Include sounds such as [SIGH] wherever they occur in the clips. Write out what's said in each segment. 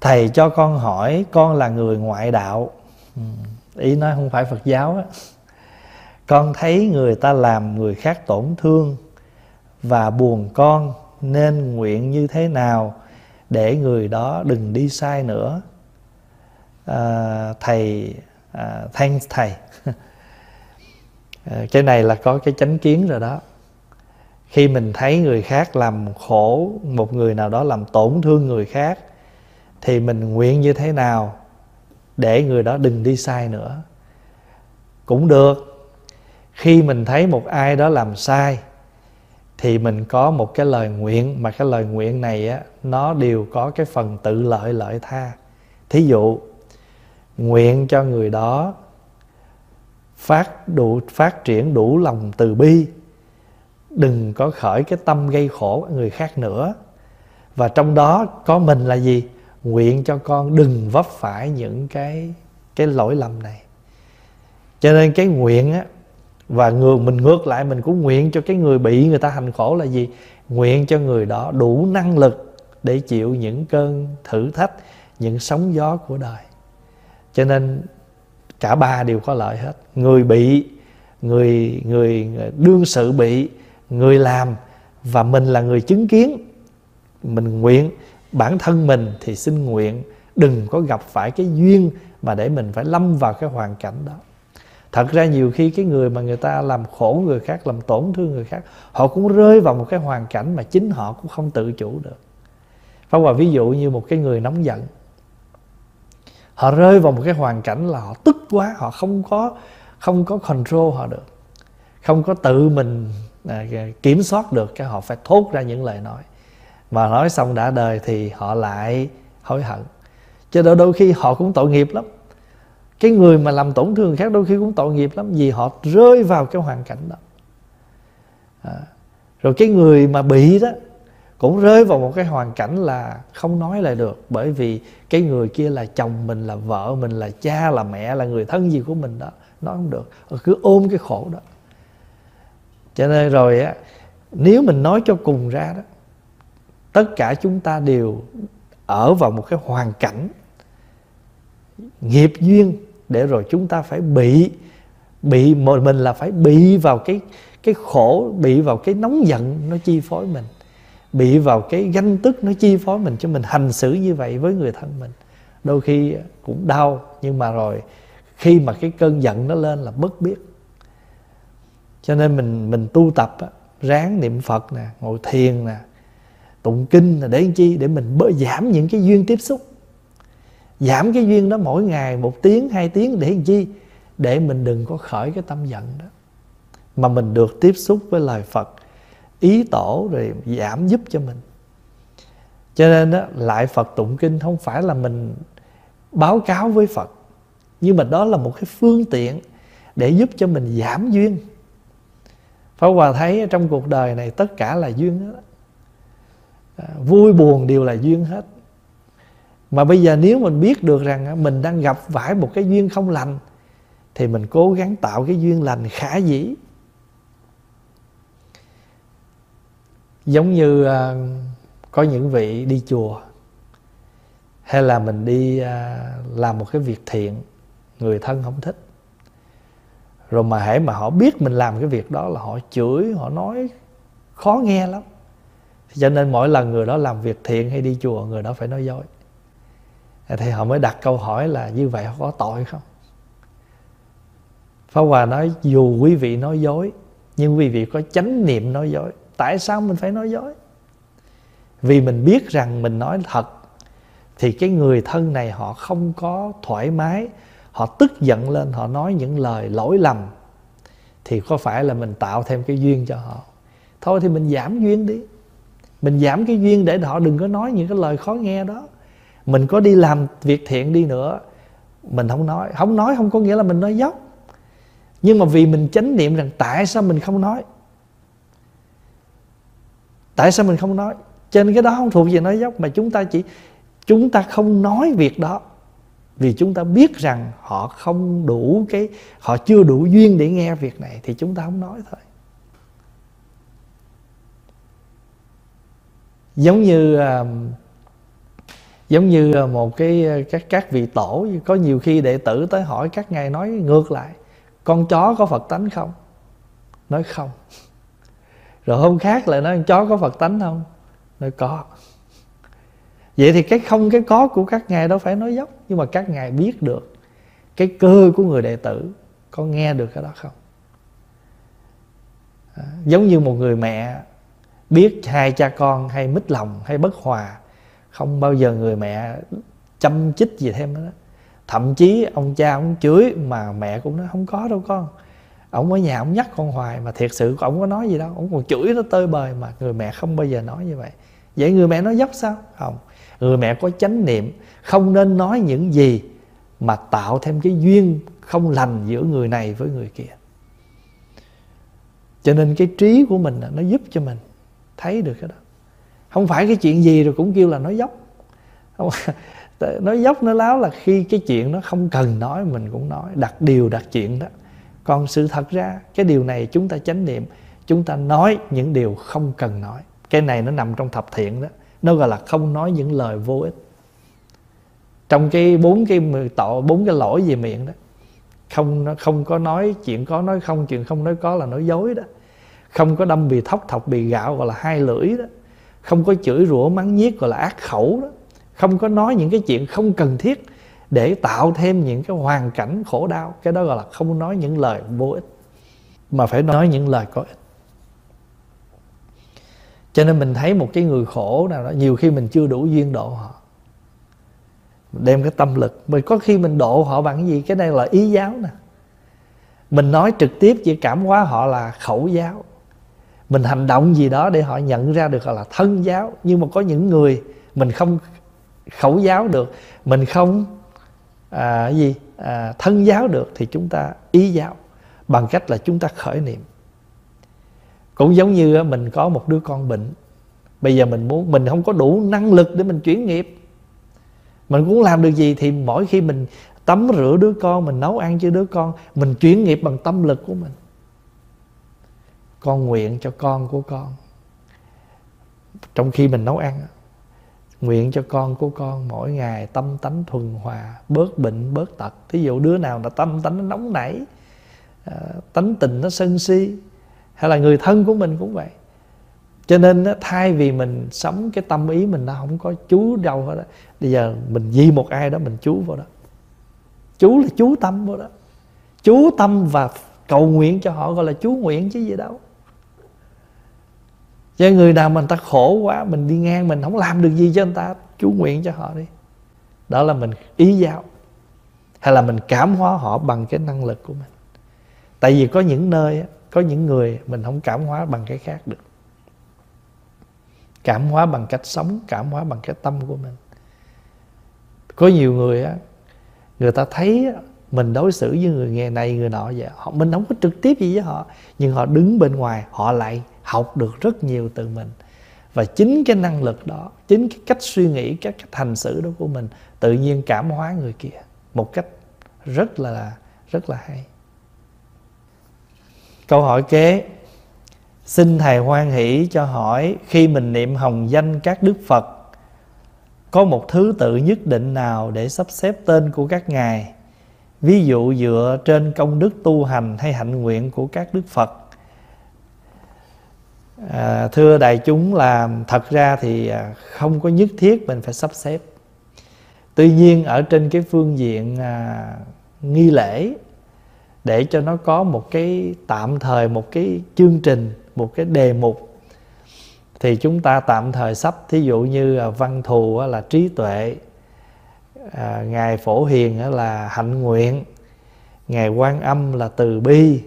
thầy cho con hỏi con là người ngoại đạo. Ừ, ý nói không phải phật giáo á. Con thấy người ta làm người khác tổn thương và buồn con nên nguyện như thế nào để người đó đừng đi sai nữa? À, thầy à, thanks thầy. [LAUGHS] À, cái này là có cái chánh kiến rồi đó. Khi mình thấy người khác làm khổ một người nào đó làm tổn thương người khác thì mình nguyện như thế nào để người đó đừng đi sai nữa? Cũng được. Khi mình thấy một ai đó làm sai, thì mình có một cái lời nguyện, mà cái lời nguyện này á, nó đều có cái phần tự lợi lợi tha. Thí dụ, nguyện cho người đó phát đủ, phát triển đủ lòng từ bi, đừng có khởi cái tâm gây khổ người khác nữa. Và trong đó có mình là gì? Nguyện cho con đừng vấp phải những cái cái lỗi lầm này. Cho nên cái nguyện á, và ngược, mình ngược lại, mình cũng nguyện cho cái người bị người ta hành khổ là gì? Nguyện cho người đó đủ năng lực để chịu những cơn thử thách, những sóng gió của đời. Cho nên cả ba đều có lợi hết. Người bị, người người đương sự bị, người làm, và mình là người chứng kiến, mình nguyện bản thân mình thì xin nguyện đừng có gặp phải cái duyên mà để mình phải lâm vào cái hoàn cảnh đó. Thật ra nhiều khi cái người mà người ta làm khổ người khác làm tổn thương người khác họ cũng rơi vào một cái hoàn cảnh mà chính họ cũng không tự chủ được. Pháp Hòa ví dụ như một cái người nóng giận. Họ rơi vào một cái hoàn cảnh là họ tức quá Họ không có không có control họ được. Không có tự mình à, kiểm soát được cái Họ phải thốt ra những lời nói. Mà nói xong đã đời thì họ lại hối hận. Cho nên đôi khi họ cũng tội nghiệp lắm. Cái người mà làm tổn thương khác đôi khi cũng tội nghiệp lắm vì họ rơi vào cái hoàn cảnh đó. À, rồi cái người mà bị đó cũng rơi vào một cái hoàn cảnh là không nói lại được bởi vì cái người kia là chồng mình là vợ mình là cha là mẹ là người thân gì của mình đó. Nói không được. Cứ ôm cái khổ đó. Cho nên rồi á nếu mình nói cho cùng ra đó tất cả chúng ta đều ở vào một cái hoàn cảnh nghiệp duyên để rồi chúng ta phải bị bị mình là phải bị vào cái cái khổ bị vào cái nóng giận nó chi phối mình bị vào cái ganh tức nó chi phối mình cho mình hành xử như vậy với người thân mình. Đôi khi cũng đau nhưng mà rồi khi mà cái cơn giận nó lên là bất biết. Cho nên mình mình tu tập á, ráng niệm phật nè ngồi thiền nè tụng kinh là để làm chi? Để mình bớt giảm những cái duyên tiếp xúc. Giảm cái duyên đó mỗi ngày, một tiếng, hai tiếng để làm chi? Để mình đừng có khởi cái tâm giận đó. Mà mình được tiếp xúc với lời phật, ý tổ rồi giảm giúp cho mình. Cho nên đó lại phật tụng kinh không phải là mình báo cáo với phật, nhưng mà đó là một cái phương tiện để giúp cho mình giảm duyên. Pháp Hòa thấy trong cuộc đời này tất cả là duyên đó. À, vui buồn đều là duyên hết. Mà bây giờ nếu mình biết được rằng mình đang gặp phải một cái duyên không lành, thì mình cố gắng tạo cái duyên lành khả dĩ. Giống như à, có những vị đi chùa, hay là mình đi à, làm một cái việc thiện, người thân không thích. Rồi mà hãy mà họ biết mình làm cái việc đó là họ chửi, họ nói khó nghe lắm cho nên mỗi lần người đó làm việc thiện hay đi chùa, người đó phải nói dối. À, thì họ mới đặt câu hỏi là như vậy có tội không? Pháp Hòa nói, dù quý vị nói dối, Nhưng quý vị có chánh niệm nói dối. Tại sao mình phải nói dối? Vì mình biết rằng mình nói thật, Thì cái người thân này họ không có thoải mái. Họ tức giận lên, Họ nói những lời lỗi lầm, Thì có phải là mình tạo thêm cái duyên cho họ? Thôi thì mình giảm duyên đi. Mình giảm cái duyên để họ đừng có nói những cái lời khó nghe đó. Mình có đi làm việc thiện đi nữa, mình không nói. Không nói không có nghĩa là mình nói dốc. Nhưng mà vì mình chánh niệm rằng tại sao mình không nói? Tại sao mình không nói? Cho nên cái đó không thuộc về nói dốc, mà chúng ta chỉ, chúng ta không nói việc đó. Vì chúng ta biết rằng họ không đủ cái, họ chưa đủ duyên để nghe việc này, thì chúng ta không nói thôi. Giống như uh, giống như ờ, một cái ờ, các các vị tổ có nhiều khi đệ tử tới hỏi các ngài nói ngược lại con chó có phật tánh không? Nói không. [LAUGHS] Rồi hôm khác lại nói con chó có phật tánh không? Nói có. [LAUGHS] Vậy thì cái không cái có của các ngài đâu phải nói dốc nhưng mà các ngài biết được cái cơ của người đệ tử có nghe được cái đó không? À, giống như một người mẹ biết hai cha con hay mít lòng hay bất hòa, không bao giờ người mẹ chăm chích gì thêm đó thậm chí ông cha ông chửi mà mẹ cũng nói, không có đâu con, ông ở nhà ông nhắc con hoài mà thiệt sự ông có nói gì đâu, ông còn chửi nó tơi bời mà người mẹ không bao giờ nói như vậy. Vậy người mẹ nói dốc sao? Không. Người mẹ có chánh niệm, không nên nói những gì mà tạo thêm cái duyên không lành giữa người này với người kia. Cho nên cái trí của mình nó giúp cho mình thấy được cái đó. Không phải cái chuyện gì rồi cũng kêu là nói dốc. Không, [LAUGHS] nói dốc nói láo là khi cái chuyện nó không cần nói mình cũng nói. Đặt điều đặt chuyện đó. Còn sự thật ra cái điều này chúng ta chánh niệm chúng ta nói những điều không cần nói. Cái này nó nằm trong thập thiện đó. Nó gọi là không nói những lời vô ích. Trong cái bốn cái tội bốn cái lỗi về miệng đó không nó không có nói chuyện có nói không chuyện không nói có là nói dối đó không có đâm bì thóc thọc bì gạo gọi là hai lưỡi đó. Không có chửi rủa mắng nhiếc gọi là ác khẩu đó. Không có nói những cái chuyện không cần thiết để tạo thêm những cái hoàn cảnh khổ đau. Cái đó gọi là không nói những lời vô ích, mà phải nói những lời có ích. Cho nên mình thấy một cái người khổ nào đó, nhiều khi mình chưa đủ duyên độ họ. Đem cái tâm lực, mình có khi mình độ họ bằng cái gì? Cái này là ý giáo nè. Mình nói trực tiếp chỉ cảm hóa họ là khẩu giáo mình hành động gì đó để họ nhận ra được là thân giáo. Nhưng mà có những người mình không khẩu giáo được mình không à, gì à, thân giáo được thì chúng ta ý giáo bằng cách là chúng ta khởi niệm. Cũng giống như mình có một đứa con bệnh. Bây giờ mình muốn mình không có đủ năng lực để mình chuyển nghiệp. Mình muốn làm được gì thì mỗi khi mình tắm rửa đứa con mình nấu ăn cho đứa con mình chuyển nghiệp bằng tâm lực của mình con nguyện cho con của con. Trong khi mình nấu ăn, nguyện cho con của con mỗi ngày tâm tánh thuần hòa, bớt bệnh, bớt tật. Thí dụ đứa nào là tâm tánh nó nóng nảy ờ, tánh tình nó sân si, hay là người thân của mình cũng vậy. Cho nên thay vì mình sống cái tâm ý mình nó không có chú đâu hết đó bây giờ mình di một ai đó mình chú vào đó. Chú là chú tâm vào đó. Chú tâm và cầu nguyện cho họ gọi là chú nguyện chứ gì đâu cho người nào mà người ta khổ quá, mình đi ngang, mình không làm được gì cho người ta, chú nguyện cho họ đi. Đó là mình ý giáo, hay là mình cảm hóa họ bằng cái năng lực của mình. Tại vì có những nơi có những người mình không cảm hóa bằng cái khác được. Cảm hóa bằng cách sống, cảm hóa bằng cái tâm của mình. Có nhiều người á, người ta thấy mình đối xử với người nghề này, người nọ vậy. Họ, mình không có trực tiếp gì với họ, nhưng họ đứng bên ngoài, họ lại học được rất nhiều từ mình. Và chính cái năng lực đó, chính cái cách suy nghĩ, cái cách hành xử đó của mình tự nhiên cảm hóa người kia một cách rất là rất là hay. Câu hỏi kế, xin thầy hoan hỷ cho hỏi, khi mình niệm hồng danh các đức phật, có một thứ tự nhất định nào để sắp xếp tên của các ngài? Ví dụ dựa trên công đức tu hành hay hạnh nguyện của các đức phật à, thưa đại chúng là thật ra thì à, không có nhất thiết mình phải sắp xếp. Tuy nhiên ở trên cái phương diện à, nghi lễ để cho nó có một cái tạm thời một cái chương trình một cái đề mục thì chúng ta tạm thời sắp. Thí dụ như à, văn thù là trí tuệ à, ngài phổ hiền là hạnh nguyện ngài quan âm là từ bi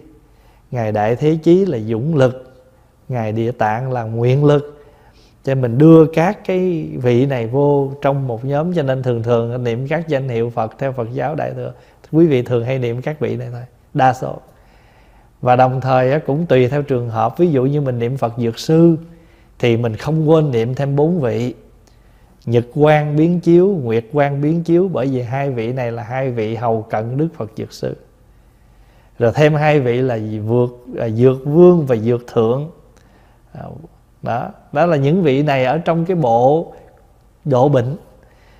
ngài đại thế chí là dũng lực ngài địa tạng là nguyện lực. Cho mình đưa các cái vị này vô trong một nhóm cho nên thường thường niệm các danh hiệu Phật theo Phật giáo đại thừa. Quý vị thường hay niệm các vị này thôi đa số. Và đồng thời cũng tùy theo trường hợp. Ví dụ như mình niệm Phật dược sư thì mình không quên niệm thêm bốn vị. Nhật quan biến chiếu, Nguyệt quan biến chiếu Bởi vì hai vị này là hai vị hầu cận Đức Phật Dược Sư. Rồi thêm hai vị là vượt, à, Dược Vương và Dược Thượng. À, đó đó là những vị này ở trong cái bộ độ bệnh.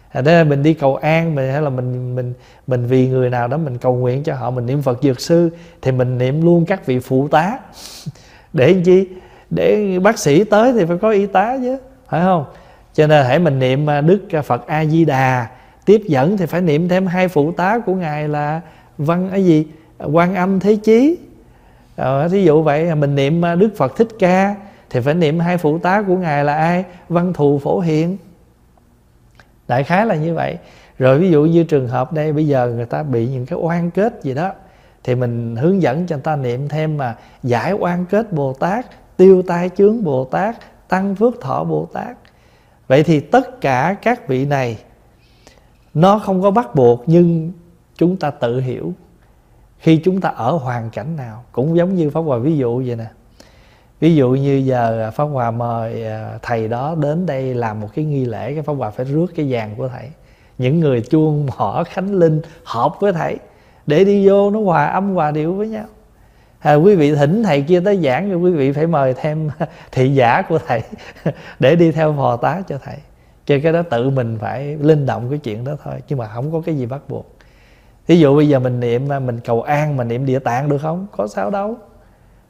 À, đó là mình đi cầu an mình hay là mình mình mình vì người nào đó mình cầu nguyện cho họ mình niệm phật dược sư thì mình niệm luôn các vị phụ tá. [LAUGHS] Để làm chi? Để bác sĩ tới thì phải có y tá chứ phải không? Cho nên hãy mình niệm à, đức phật a di đà tiếp dẫn thì phải niệm thêm hai phụ tá của ngài là văn cái gì? Quan âm thế chí. Ờ, thí dụ vậy mình niệm đức phật thích ca thì phải niệm hai phụ tá của ngài là ai? Văn thù phổ hiện đại khái là như vậy. Rồi ví dụ như trường hợp đây, bây giờ người ta bị những cái oan kết gì đó, thì mình hướng dẫn cho người ta niệm thêm mà giải oan kết bồ tát, tiêu tai chướng bồ tát, tăng phước thọ bồ tát. Vậy thì tất cả các vị này, nó không có bắt buộc, nhưng chúng ta tự hiểu. Khi chúng ta ở hoàn cảnh nào, cũng giống như pháp hòa ví dụ vậy nè ví dụ như giờ à, pháp hòa mời à, thầy đó đến đây làm một cái nghi lễ cái pháp hòa phải rước cái vàng của thầy. Những người chuông mỏ khánh linh hợp với thầy để đi vô nó hòa âm hòa điệu với nhau. À, quý vị thỉnh thầy kia tới giảng thì quý vị phải mời thêm [LAUGHS] thị giả của thầy [LAUGHS] để đi theo phò tá cho thầy. Cho cái đó tự mình phải linh động cái chuyện đó thôi chứ mà không có cái gì bắt buộc. Thí dụ bây giờ mình niệm à, mình cầu an mà niệm địa tạng được không? Có sao đâu.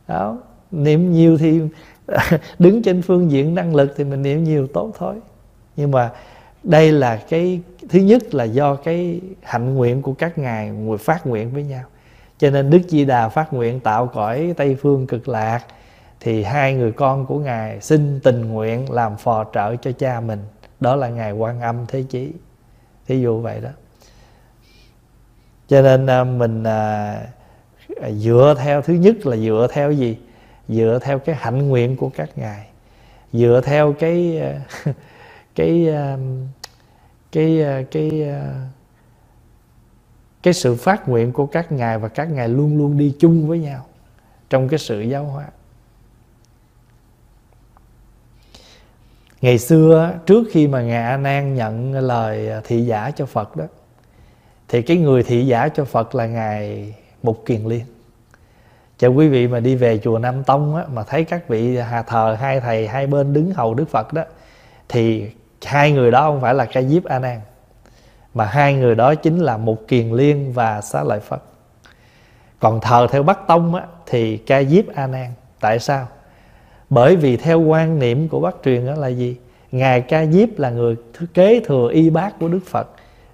Đó niệm nhiều thì [LAUGHS] đứng trên phương diện năng lực thì mình niệm nhiều tốt thôi. Nhưng mà đây là cái thứ nhất là do cái hạnh nguyện của các ngài người phát nguyện với nhau. Cho nên đức di đà phát nguyện tạo cõi tây phương cực lạc thì hai người con của ngài xin tình nguyện làm phò trợ cho cha mình. Đó là ngài quan âm thế chí. Thí dụ vậy đó. Cho nên à, mình à, dựa theo thứ nhất là dựa theo gì? Dựa theo cái hạnh nguyện của các ngài dựa theo cái ờ, [LAUGHS] cái ờ, cái ờ, cái cái, cái sự phát nguyện của các ngài và các ngài luôn luôn đi chung với nhau trong cái sự giáo hóa. Ngày xưa trước khi mà ngài a nan nhận lời thị giả cho phật đó thì cái người thị giả cho phật là ngài mục kiền liên cho quý vị mà đi về chùa nam tông á, mà thấy các vị hà thờ hai thầy hai bên đứng hầu đức phật đó thì hai người đó không phải là ca diếp a nan mà hai người đó chính là mục kiền liên và xá lợi phật. Còn thờ theo bắc tông á, thì ca diếp a nan. Tại sao? Bởi vì theo quan niệm của bắc truyền đó là gì? Ngài ca diếp là người kế thừa y bác của đức phật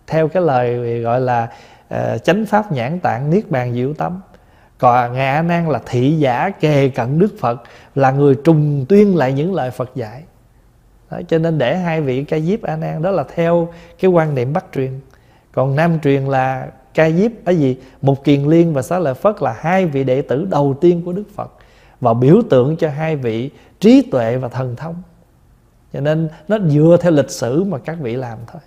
theo cái lời gọi là uh, chánh pháp nhãn tạng niết bàn diệu tâm còn ngài a nan là thị giả kề cận đức phật là người trùng tuyên lại những lời phật dạy. Đó, cho nên để hai vị ca diếp a nan đó là theo cái quan niệm bắc truyền. Còn nam truyền là ca diếp ở gì? Một kiền liên và xá lợi phất là hai vị đệ tử đầu tiên của đức phật và biểu tượng cho hai vị trí tuệ và thần thông. Cho nên nó dựa theo lịch sử mà các vị làm thôi.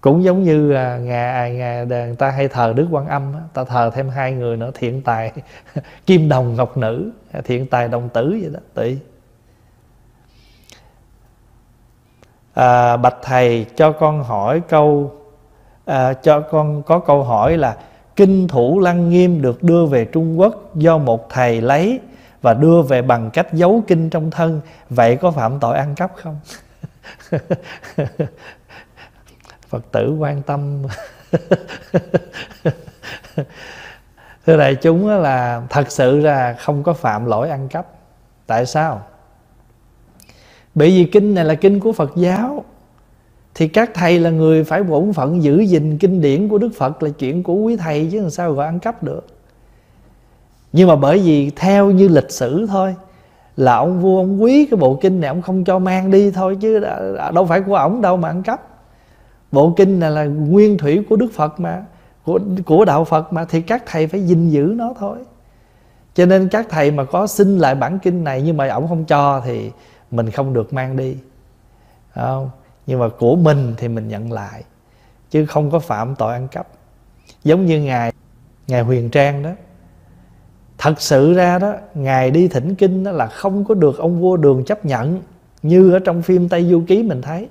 Cũng giống như à, ngày à, người ta hay thờ đức quan âm ta thờ thêm hai người nữa thiện tài [LAUGHS] kim đồng ngọc nữ thiện tài đồng tử vậy đó tỷ à, bạch thầy cho con hỏi câu à, cho con có câu hỏi là kinh thủ lăng nghiêm được đưa về trung quốc do một thầy lấy và đưa về bằng cách giấu kinh trong thân vậy có phạm tội ăn cắp không? [LAUGHS] phật tử quan tâm. Thưa đại chúng là thật sự là không có phạm lỗi ăn cắp. Tại sao? Bởi vì kinh này là kinh của phật giáo. Thì các thầy là người phải bổn phận giữ gìn kinh điển của đức phật là chuyện của quý thầy chứ làm sao gọi ăn cắp được. Nhưng mà bởi vì theo như lịch sử thôi, là ông vua, ông quý cái bộ kinh này ông không cho mang đi thôi chứ đâu phải của ổng đâu mà ăn cắp bộ kinh này là nguyên thủy của đức phật mà của, của đạo phật mà thì các thầy phải gìn giữ nó thôi. Cho nên các thầy mà có xin lại bản kinh này nhưng mà ổng không cho thì mình không được mang đi. Không? nhưng mà của mình thì mình nhận lại chứ không có phạm tội ăn cắp. Giống như ngài ngài huyền trang đó. Thật sự ra đó ngài đi thỉnh kinh đó là không có được ông vua đường chấp nhận như ở trong phim tây du ký mình thấy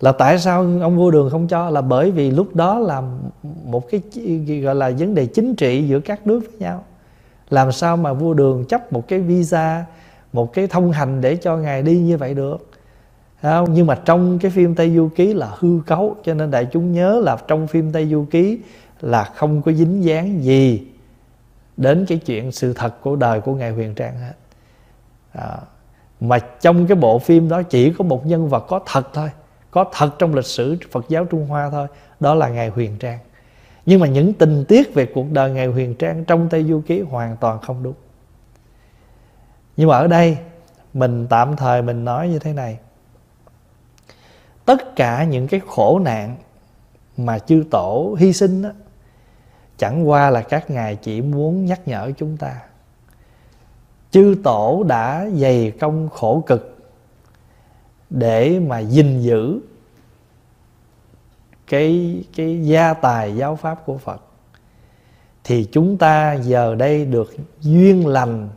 là tại sao ông vua đường không cho? Là bởi vì lúc đó là một cái gọi là vấn đề chính trị giữa các nước với nhau. Làm sao mà vua đường chấp một cái visa một cái thông hành để cho ngài đi như vậy được? Không? nhưng mà trong cái phim Tây Du Ký là hư cấu cho nên đại chúng nhớ là trong phim Tây Du Ký là không có dính dáng gì đến cái chuyện sự thật của đời của ngài Huyền Trang hết. À, mà trong cái bộ phim đó chỉ có một nhân vật có thật thôi có thật trong lịch sử Phật giáo Trung Hoa thôi đó là ngài Huyền Trang. Nhưng mà những tình tiết về cuộc đời ngài Huyền Trang trong Tây Du Ký hoàn toàn không đúng. Nhưng mà ở đây mình tạm thời mình nói như thế này. Tất cả những cái khổ nạn mà chư tổ hy sinh đó, chẳng qua là các ngài chỉ muốn nhắc nhở chúng ta. Chư tổ đã dày công khổ cực để mà gìn giữ cái cái gia tài giáo pháp của Phật, thì chúng ta giờ đây được duyên lành,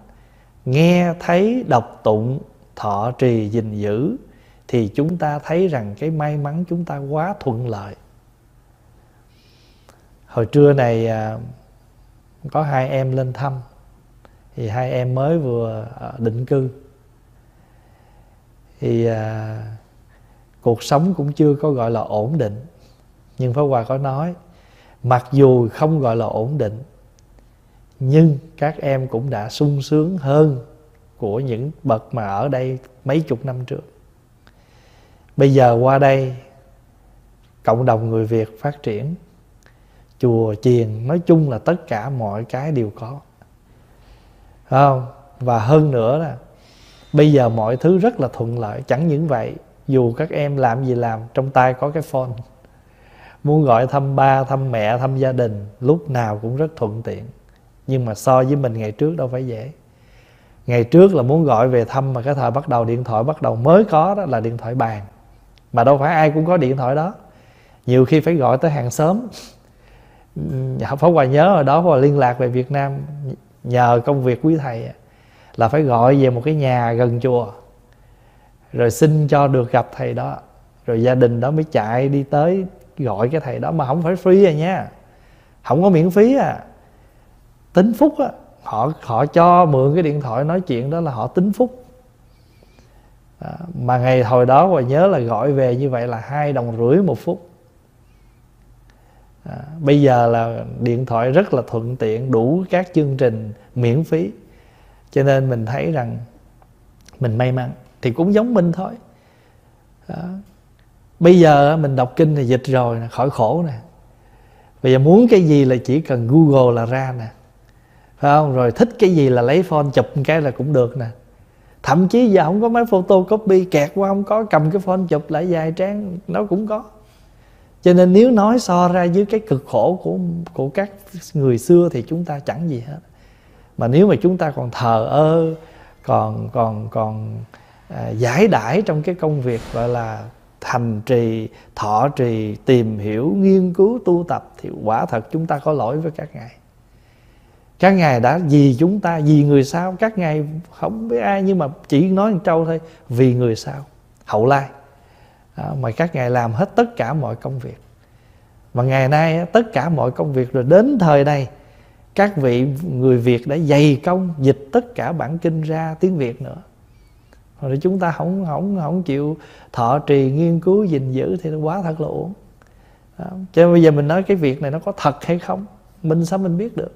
nghe thấy, đọc tụng, thọ trì, gìn giữ, thì chúng ta thấy rằng cái may mắn chúng ta quá thuận lợi. Hồi trưa này à, có hai em lên thăm, thì hai em mới vừa à, định cư thì à, cuộc sống cũng chưa có gọi là ổn định. Nhưng Pháp Hòa có nói mặc dù không gọi là ổn định nhưng các em cũng đã sung sướng hơn của những bậc mà ở đây mấy chục năm trước. Bây giờ qua đây cộng đồng người việt phát triển chùa chiền nói chung là tất cả mọi cái đều có. Không? Và hơn nữa là bây giờ mọi thứ rất là thuận lợi, chẳng những vậy, dù các em làm gì làm, trong tay có cái phone. Muốn gọi thăm ba, thăm mẹ, thăm gia đình, lúc nào cũng rất thuận tiện. Nhưng mà so với mình ngày trước đâu phải dễ. Ngày trước là muốn gọi về thăm mà cái thời bắt đầu điện thoại bắt đầu mới có đó là điện thoại bàn. Mà đâu phải ai cũng có điện thoại đó. Nhiều khi phải gọi tới hàng xóm. Pháp Hòa nhớ rồi đó Hòa liên lạc về Việt Nam, nhờ công việc quý thầy là phải gọi về một cái nhà gần chùa rồi xin cho được gặp thầy đó. Rồi gia đình đó mới chạy đi tới gọi cái thầy đó mà không phải free à nha. Không có miễn phí à. Tính phúc á họ họ cho mượn cái điện thoại nói chuyện đó là họ tính phúc. À, mà ngày hồi đó và nhớ là gọi về như vậy là hai đồng rưỡi một phút. À, bây giờ là điện thoại rất là thuận tiện đủ các chương trình miễn phí cho nên mình thấy rằng mình may mắn thì cũng giống mình thôi. Đó. bây giờ mình đọc kinh thì dịch rồi khỏi khổ nè. Bây giờ muốn cái gì là chỉ cần google là ra nè. Phải không? Rồi thích cái gì là lấy phone chụp một cái là cũng được nè. Thậm chí giờ không có máy photocopy, kẹt qua không có, cầm cái phone chụp lại vài trang, nó cũng có. Cho nên nếu nói so ra với cái cực khổ của của các người xưa thì chúng ta chẳng gì hết mà nếu mà chúng ta còn thờ ơ còn còn còn à, giải đãi trong cái công việc gọi là thành trì thọ trì tìm hiểu nghiên cứu tu tập thì quả thật chúng ta có lỗi với các ngài. Các ngài đã vì chúng ta vì người sao các ngài không biết ai nhưng mà chỉ nói một trâu thôi vì người sao hậu lai. À, mà các ngài làm hết tất cả mọi công việc. Mà ngày nay tất cả mọi công việc rồi đến thời này các vị người Việt đã dày công dịch tất cả bản kinh ra tiếng Việt nữa. Rồi chúng ta không không không chịu thọ trì nghiên cứu, gìn giữ thì nó quá thật là uổng. Cho nên bây giờ mình nói cái việc này nó có thật hay không, mình sao mình biết được?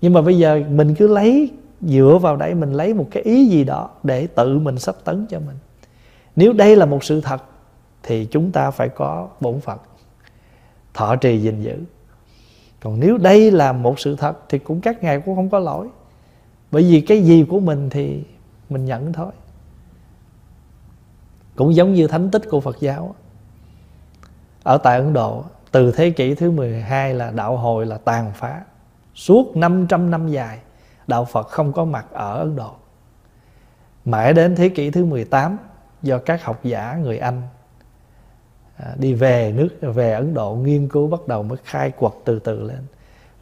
Nhưng mà bây giờ mình cứ lấy, dựa vào đây mình lấy một cái ý gì đó để tự mình sắp tấn cho mình. Nếu đây là một sự thật thì chúng ta phải có bổn phận thọ trì, gìn giữ còn nếu đây là một sự thật thì cũng các ngài cũng không có lỗi. Bởi vì cái gì của mình thì mình nhận thôi. Cũng giống như thánh tích của Phật giáo. Ở tại Ấn Độ, từ thế kỷ thứ 12 là đạo hồi là tàn phá. Suốt 500 năm dài, đạo Phật không có mặt ở Ấn Độ. Mãi đến thế kỷ thứ 18 do các học giả người Anh À, đi về nước, về Ấn Độ, nghiên cứu bắt đầu mới khai quật từ từ lên.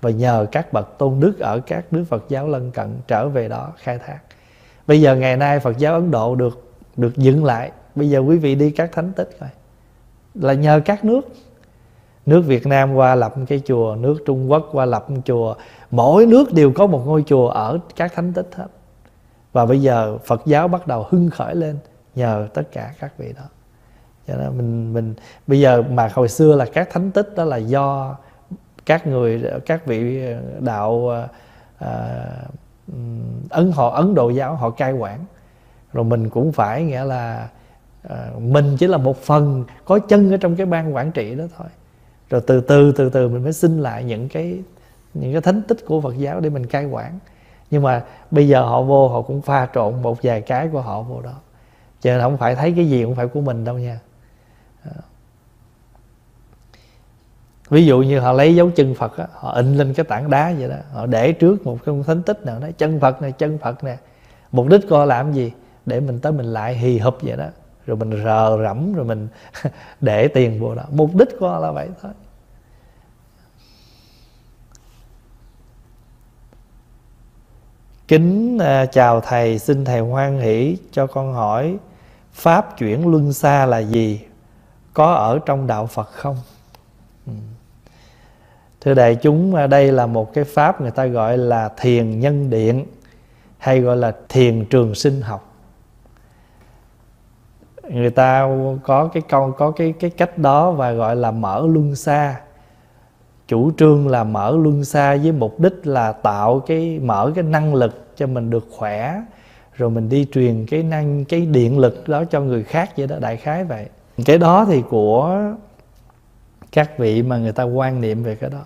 Và nhờ các bậc tôn đức ở các nước Phật giáo lân cận trở về đó khai thác. Bây giờ ngày nay Phật giáo Ấn Độ được được dựng lại. Bây giờ quý vị đi các thánh tích rồi là nhờ các nước. Nước Việt Nam qua lập cái chùa, nước Trung Quốc qua lập chùa. Mỗi nước đều có một ngôi chùa ở các thánh tích hết. Và bây giờ Phật giáo bắt đầu hưng khởi lên nhờ tất cả các vị đó cho nên mình mình bây giờ mà hồi xưa là các thánh tích đó là do các người các vị ờ, đạo à, ấn họ ấn độ giáo họ cai quản. Rồi mình cũng phải nghĩa là à, mình chỉ là một phần có chân ở trong cái ban quản trị đó thôi. Rồi từ từ từ từ mình mới xin lại những cái những cái thánh tích của Phật giáo để mình cai quản. Nhưng mà bây giờ họ vô họ cũng pha trộn một vài cái của họ vô đó. Cho nên không phải thấy cái gì cũng phải của mình đâu nha. Ví dụ như họ lấy dấu chân Phật á, họ in lên cái tảng đá vậy đó họ để trước một cái thánh tích nào đó chân Phật này chân Phật nè. Mục đích coi làm gì? Để mình tới mình lại hì hụp vậy đó rồi mình rờ rẫm rồi mình [LAUGHS] để tiền vô đó. Mục đích của họ là vậy thôi. Kính à, chào thầy xin thầy hoan hỷ cho con hỏi pháp chuyển luân xa là gì? Có ở trong đạo phật không thưa đại chúng à, đây là một cái pháp người ta gọi là thiền nhân điện, hay gọi là thiền trường sinh học. Người ta có cái câu, có cái cái cách đó và gọi là mở luân xa. Chủ trương là mở luân xa với mục đích là tạo cái, mở cái năng lực cho mình được khỏe, rồi mình đi truyền cái năng, cái điện lực đó cho người khác vậy đó, đại khái vậy. Cái đó thì của các vị mà người ta quan niệm về cái đó.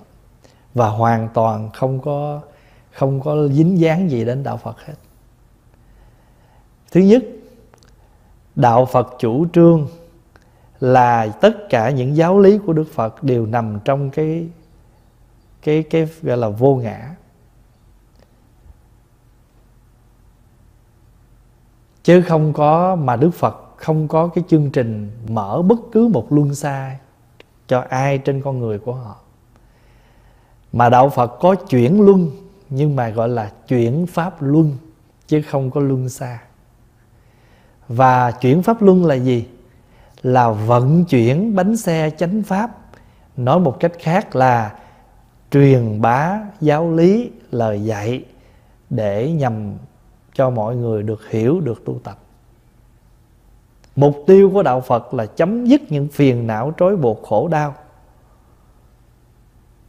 Và hoàn toàn không có không có dính dáng gì đến đạo Phật hết. Thứ nhất, đạo Phật chủ trương là tất cả những giáo lý của Đức Phật đều nằm trong cái cái cái gọi là vô ngã. Chứ không có mà Đức Phật không có cái chương trình mở bất cứ một luân xa cho ai trên con người của họ. Mà đạo Phật có chuyển luân, nhưng mà gọi là chuyển pháp luân, chứ không có luân xa. Và chuyển pháp luân là gì? Là vận chuyển bánh xe chánh pháp. Nói một cách khác là truyền bá giáo lý, lời dạy để nhằm cho mọi người được hiểu, được tu tập mục tiêu của đạo phật là chấm dứt những phiền não trói buộc khổ đau.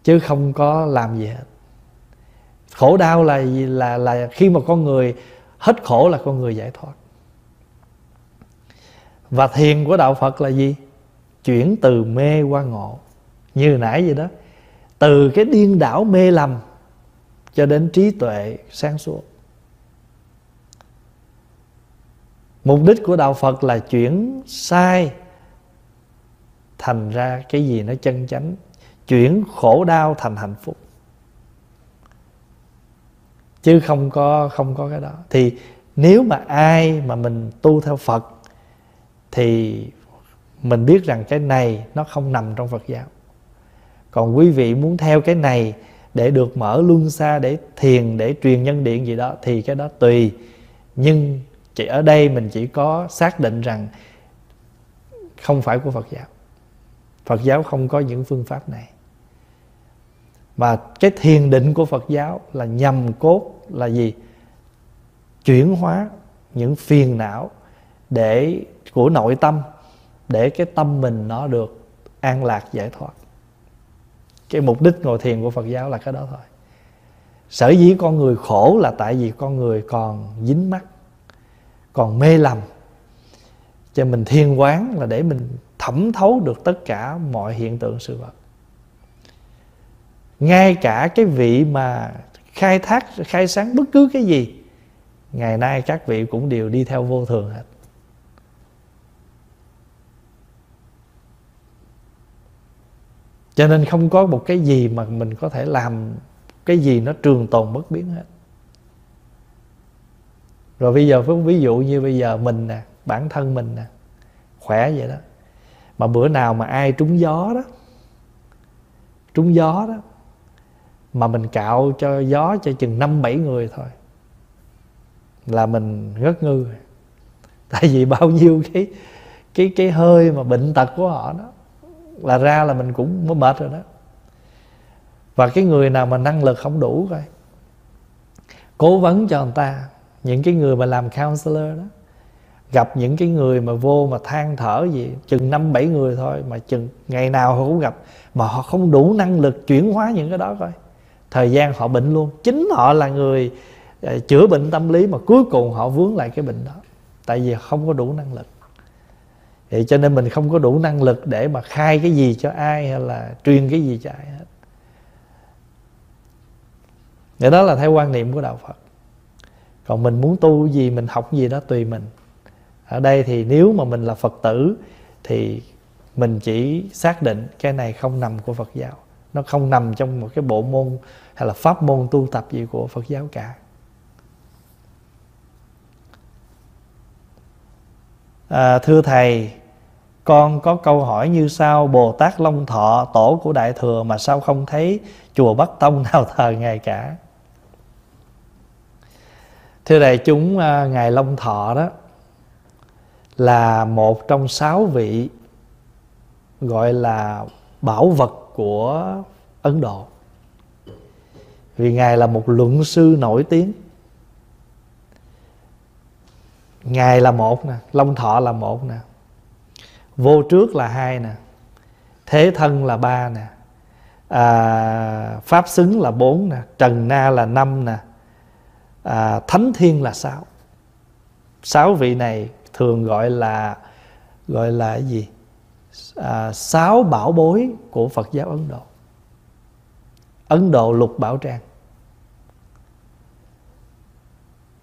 Chứ không có làm gì hết. Khổ đau là là là khi mà con người hết khổ là con người giải thoát. Và thiền của đạo phật là gì? Chuyển từ mê qua ngộ. Như nãy vậy đó. Từ cái điên đảo mê lầm cho đến trí tuệ sáng suốt. Mục đích của đạo phật là chuyển sai thành ra cái gì nó chân chánh, chuyển khổ đau thành hạnh phúc. Chứ không có không có cái đó. Thì nếu mà ai mà mình tu theo phật thì mình biết rằng cái này nó không nằm trong phật giáo. Còn quý vị muốn theo cái này để được mở luân xa, để thiền, để truyền nhân điện gì đó thì cái đó tùy. Nhưng chỉ ở đây mình chỉ có xác định rằng không phải của Phật giáo. Phật giáo không có những phương pháp này. Và cái thiền định của Phật giáo là nhằm cốt, là gì? Chuyển hóa những phiền não để, của nội tâm để cái tâm mình nó được an lạc, giải thoát. Cái mục đích ngồi thiền của Phật giáo là cái đó thôi. Sở dĩ con người khổ là tại vì con người còn dính mắc còn mê lầm. Cho mình thiên quán là để mình thẩm thấu được tất cả mọi hiện tượng sự vật. Ngay cả cái vị mà khai thác, khai sáng bất cứ cái gì, ngày nay các vị cũng đều đi theo vô thường hết. Cho nên không có một cái gì mà mình có thể làm cái gì nó trường tồn bất biến hết rồi bây giờ, ví dụ như bây giờ mình nè, bản thân mình nè, khỏe vậy đó. Mà bữa nào mà ai trúng gió đó, trúng gió đó, mà mình cạo cho gió cho chừng năm, bảy người thôi, là mình ngất ngư. [LAUGHS] Tại vì bao nhiêu cái cái cái hơi mà bệnh tật của họ đó, là ra là mình cũng mệt rồi đó. Và cái người nào mà năng lực không đủ coi, cố vấn cho người ta những cái người mà làm counselor đó, gặp những cái người mà vô mà than thở gì, chừng năm bảy người thôi, mà chừng ngày nào họ cũng gặp, mà họ không đủ năng lực chuyển hóa những cái đó coi. Thời gian họ bệnh luôn. Chính họ là người ờ, chữa bệnh tâm lý mà cuối cùng họ vướng lại cái bệnh đó. Tại vì không có đủ năng lực. Vậy cho nên mình không có đủ năng lực để mà khai cái gì cho ai hay là truyền cái gì cho ai hết. Để đó là theo quan niệm của đạo Phật. Còn mình muốn tu gì Mình học gì đó tùy mình. Ở đây thì nếu mà mình là Phật tử Thì mình chỉ xác định Cái này không nằm của Phật giáo. Nó không nằm trong một cái bộ môn Hay là pháp môn tu tập gì của Phật giáo cả. À, Thưa Thầy con có câu hỏi như sau. Bồ Tát Long Thọ tổ của Đại Thừa Mà sao không thấy chùa Bắc Tông nào [LAUGHS] thờ Ngài cả? Thưa đại chúng à, ngài long thọ đó là một trong sáu vị gọi là bảo vật của ấn độ. Vì ngài là một luận sư nổi tiếng. Ngài là một nè long thọ là một nè vô trước là hai nè thế thân là ba nè à, pháp xứng là bốn nè trần na là năm nè à, thánh thiên là sao sáu vị này thường gọi là gọi là cái gì? À, sáu bảo bối của phật giáo ấn độ. Ấn độ lục bảo trang.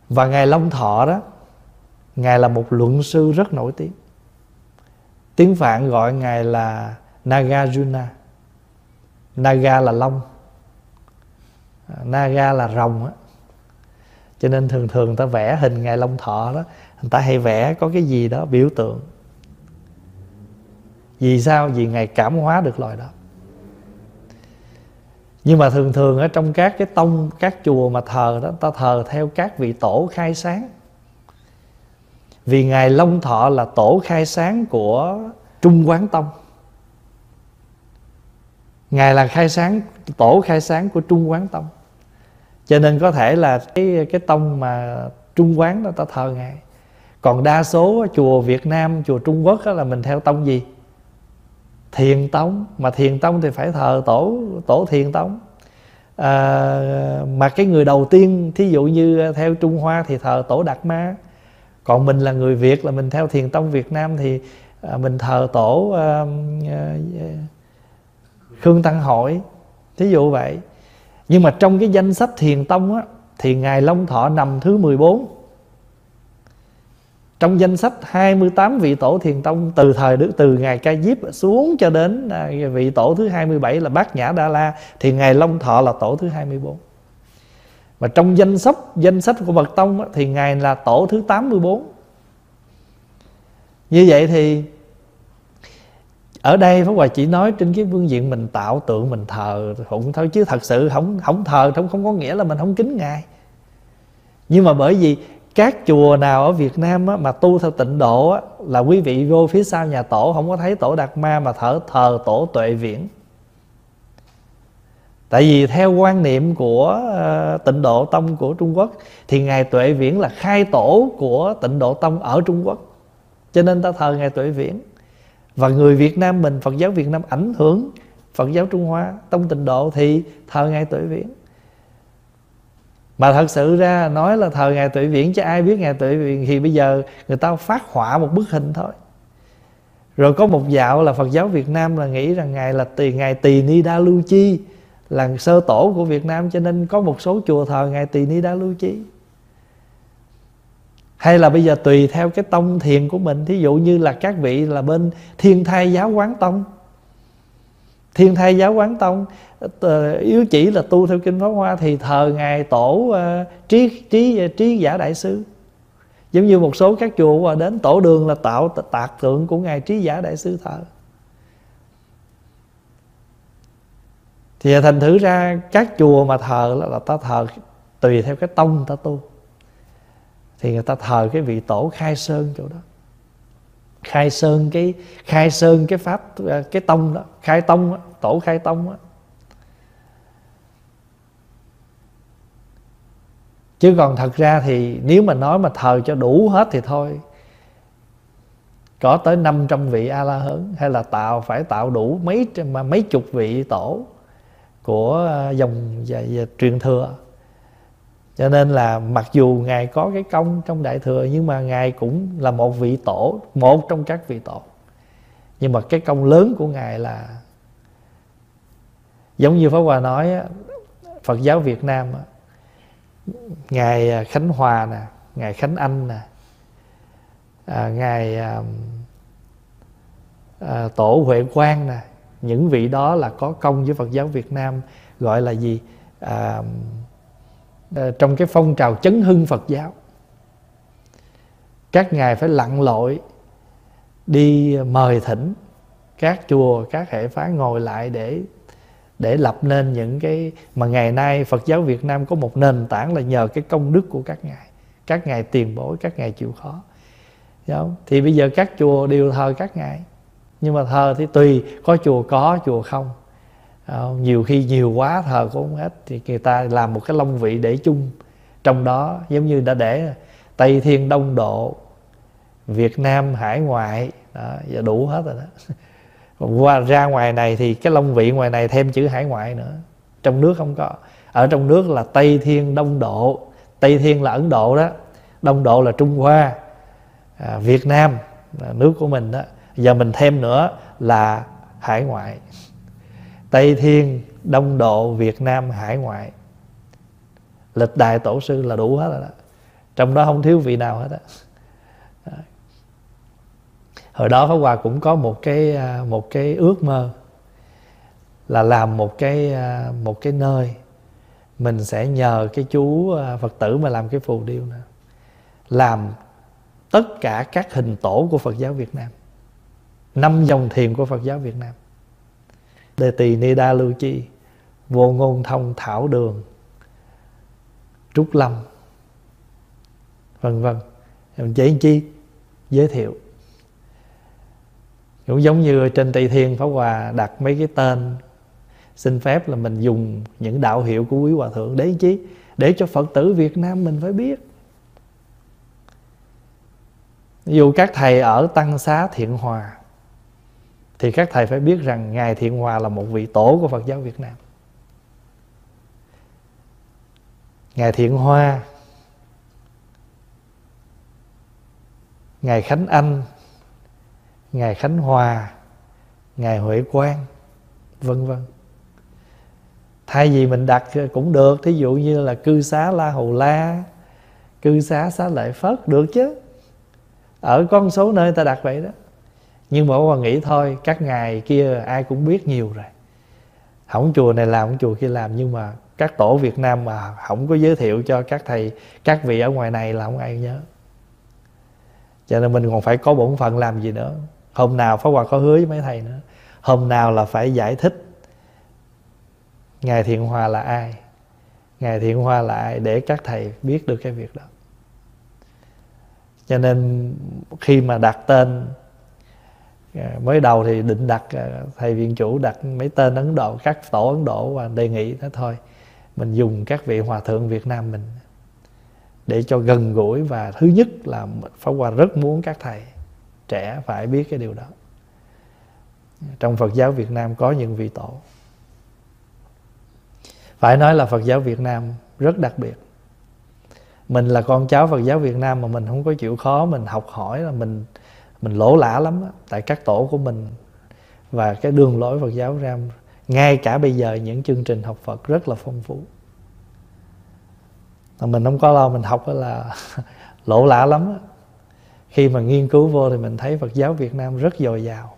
Và ngài long thọ đó ngài là một luận sư rất nổi tiếng. Tiếng phạn gọi ngài là nagarjuna. Naga là long. À, Naga là rồng á cho nên thường thường người ta vẽ hình ngài long thọ đó, người ta hay vẽ có cái gì đó biểu tượng. Vì sao? Vì ngài cảm hóa được loài đó. Nhưng mà thường thường ở trong các cái tông, các chùa mà thờ đó ta thờ theo các vị tổ khai sáng. Vì ngài long thọ là tổ khai sáng của trung quán tông. Ngài là khai sáng, tổ khai sáng của trung quán tông cho nên có thể là cái cái tông mà trung quán đó ta thờ ngài. Còn đa số chùa Việt Nam chùa Trung Quốc đó là mình theo tông gì? Thiền tông. Mà thiền tông thì phải thờ tổ tổ thiền tông. À, mà cái người đầu tiên thí dụ như theo Trung Hoa thì thờ tổ Đạt Ma. Còn mình là người Việt là mình theo thiền tông Việt Nam thì à, mình thờ tổ à, à, Khương Tăng Hội. Thí dụ vậy nhưng mà trong cái danh sách thiền tông á, thì ngài Long Thọ nằm thứ 14 trong danh sách 28 vị tổ thiền tông, từ thời đức, từ ngài Ca Diếp xuống cho đến à, vị tổ thứ 27 là Bát Nhã Đa La, thì ngài Long Thọ là tổ thứ 24. Và trong danh sách danh sách của Phật tông thì ngài là tổ thứ 84. Như vậy thì ở đây Pháp Hòa chỉ nói trên cái phương diện mình tạo tượng mình thờ cũng thôi chứ thật sự không không thờ không không có nghĩa là mình không kính ngài. Nhưng mà bởi vì các chùa nào ở Việt Nam á, mà tu theo tịnh độ á, là quý vị vô phía sau nhà tổ không có thấy tổ Đạt Ma mà thờ thờ tổ Tuệ Viễn. Tại vì theo quan niệm của uh, tịnh độ tông của Trung Quốc thì ngài Tuệ Viễn là khai tổ của tịnh độ tông ở Trung Quốc. Cho nên ta thờ ngài Tuệ Viễn và người Việt Nam mình, Phật giáo Việt Nam ảnh hưởng Phật giáo Trung Hoa, tông tịnh độ thì thờ ngài tuệ viễn. Mà thật sự ra nói là thờ ngài tuệ viễn chứ ai biết ngài tuệ viễn thì bây giờ người ta phát họa một bức hình thôi. Rồi có một dạo là Phật giáo Việt Nam là nghĩ rằng ngài là tỳ ngài tỳ ni đa lưu chi là sơ tổ của Việt Nam, cho nên có một số chùa thờ ngài tỳ ni đa lưu chi hay là bây giờ tùy theo cái tông thiền của mình thí dụ như là các vị là bên thiên thai giáo quán tông. Thiên thai giáo quán tông ờ, yếu chỉ là tu theo kinh pháp hoa thì thờ ngài tổ uh, trí trí trí giả đại sư. Giống như một số các chùa qua đến tổ đường là tạo tạc tượng của ngài trí giả đại sư thờ. Thì thành thử ra các chùa mà thờ là, là ta thờ tùy theo cái tông ta tu thì người ta thờ cái vị tổ khai sơn chỗ đó. Khai sơn cái khai sơn cái pháp à, cái tông đó. Khai tông đó, tổ khai tông đó. chứ còn thật ra thì nếu mà nói mà thờ cho đủ hết thì thôi. Có tới 500 vị a la hớn hay là tạo phải tạo đủ mấy mà mấy chục vị tổ của à, dòng dòng và, và truyền thừa cho nên là mặc dù ngài có cái công trong đại thừa nhưng mà ngài cũng là một vị tổ một trong các vị tổ. Nhưng mà cái công lớn của ngài là giống như pháp hòa nói phật giáo việt nam ngài à, khánh hòa nè ngài khánh anh nè à, ngài à, à, tổ huệ quang nè những vị đó là có công với phật giáo việt nam gọi là gì? À, à, Ờ, trong cái phong trào chấn hưng phật giáo. Các ngài phải lặn lội, đi mời thỉnh các chùa, các hệ phái ngồi lại để để lập nên những cái, mà ngày nay Phật giáo Việt Nam có một nền tảng là nhờ cái công đức của các ngài. Các ngài tiền bối, các ngài chịu khó. Dạ không? thì bây giờ các chùa đều thờ các ngài, nhưng mà thờ thì tùy, có chùa có, chùa không. Ờ, nhiều khi nhiều quá thờ cũng không hết thì người ta làm một cái long vị để chung trong đó giống như đã để tây thiên đông độ việt nam hải ngoại đó, và đủ hết rồi đó. [LAUGHS] Qua ra ngoài này thì cái long vị ngoài này thêm chữ hải ngoại nữa. Trong nước không có. Ở trong nước là tây thiên đông độ. Tây thiên là ấn độ đó. Đông độ là trung hoa. À, việt nam là nước của mình đó. Giờ mình thêm nữa là hải ngoại tây thiên, đông độ, việt nam, hải ngoại. Lịch đại tổ sư là đủ hết rồi đó. Trong đó không thiếu vị nào hết á. Hồi đó Pháp Hòa cũng có một cái à, một cái ước mơ là làm một cái à, một cái nơi. Mình sẽ nhờ cái chú à, Phật tử mà làm cái phù điêu nữa. Làm tất cả các hình tổ của Phật giáo Việt Nam. Năm dòng thiền của Phật giáo Việt Nam. Đề tỳ Ni Đa Lưu Chi, Vô ngôn thông Thảo Đường, Trúc Lâm, Vân vân. Chỉ chi? Giới thiệu. Cũng giống như trên Tây Thiên Pháp Hòa đặt mấy cái tên, xin phép là mình dùng những đạo hiệu của quý hòa thượng để chi để cho phật tử việt nam mình phải biết. Dù các thầy ở tăng xá thiện hòa thì các thầy phải biết rằng ngài thiện hòa là một vị tổ của phật giáo việt nam. Ngài thiện hoa, ngài khánh anh, ngài khánh hòa, ngài huệ quang, vân vân. Thay vì mình đặt cũng được, thí dụ như là cư xá la hầu la, cư xá xá lợi phất, được chứ? Ở con số nơi ta đặt vậy đó nhưng mà bà nghĩ thôi, các ngài kia ai cũng biết nhiều rồi. Hỏng chùa này làm hỏng chùa kia làm, nhưng mà các tổ Việt Nam mà không có giới thiệu cho các thầy, các vị ở ngoài này là không ai nhớ. Cho nên mình còn phải có bổn phận làm gì nữa. Hôm nào Pháp Hòa có hứa với mấy thầy nữa. Hôm nào là phải giải thích ngài thiện hòa là ai. Ngài thiện hòa là ai để các thầy biết được cái việc đó. Cho nên khi mà đặt tên Dạ, mới đầu thì định đặt ờ, thầy viện chủ đặt mấy tên ấn độ, các tổ ấn độ và đề nghị đó thôi. Mình dùng các vị hòa thượng việt nam mình để cho gần gũi và thứ nhất là pháp hòa rất muốn các thầy trẻ phải biết cái điều đó. Trong phật giáo việt nam có những vị tổ. Phải nói là phật giáo việt nam rất đặc biệt. Mình là con cháu phật giáo việt nam mà mình không có chịu khó mình học hỏi là mình mình lỗ lã lắm đó. tại các tổ của mình và cái đường lối phật giáo ra, ngay cả bây giờ những chương trình học phật rất là phong phú mà mình không có lo mình học là [LAUGHS] lỗ lã lắm đó. khi mà nghiên cứu vô thì mình thấy phật giáo việt nam rất dồi dào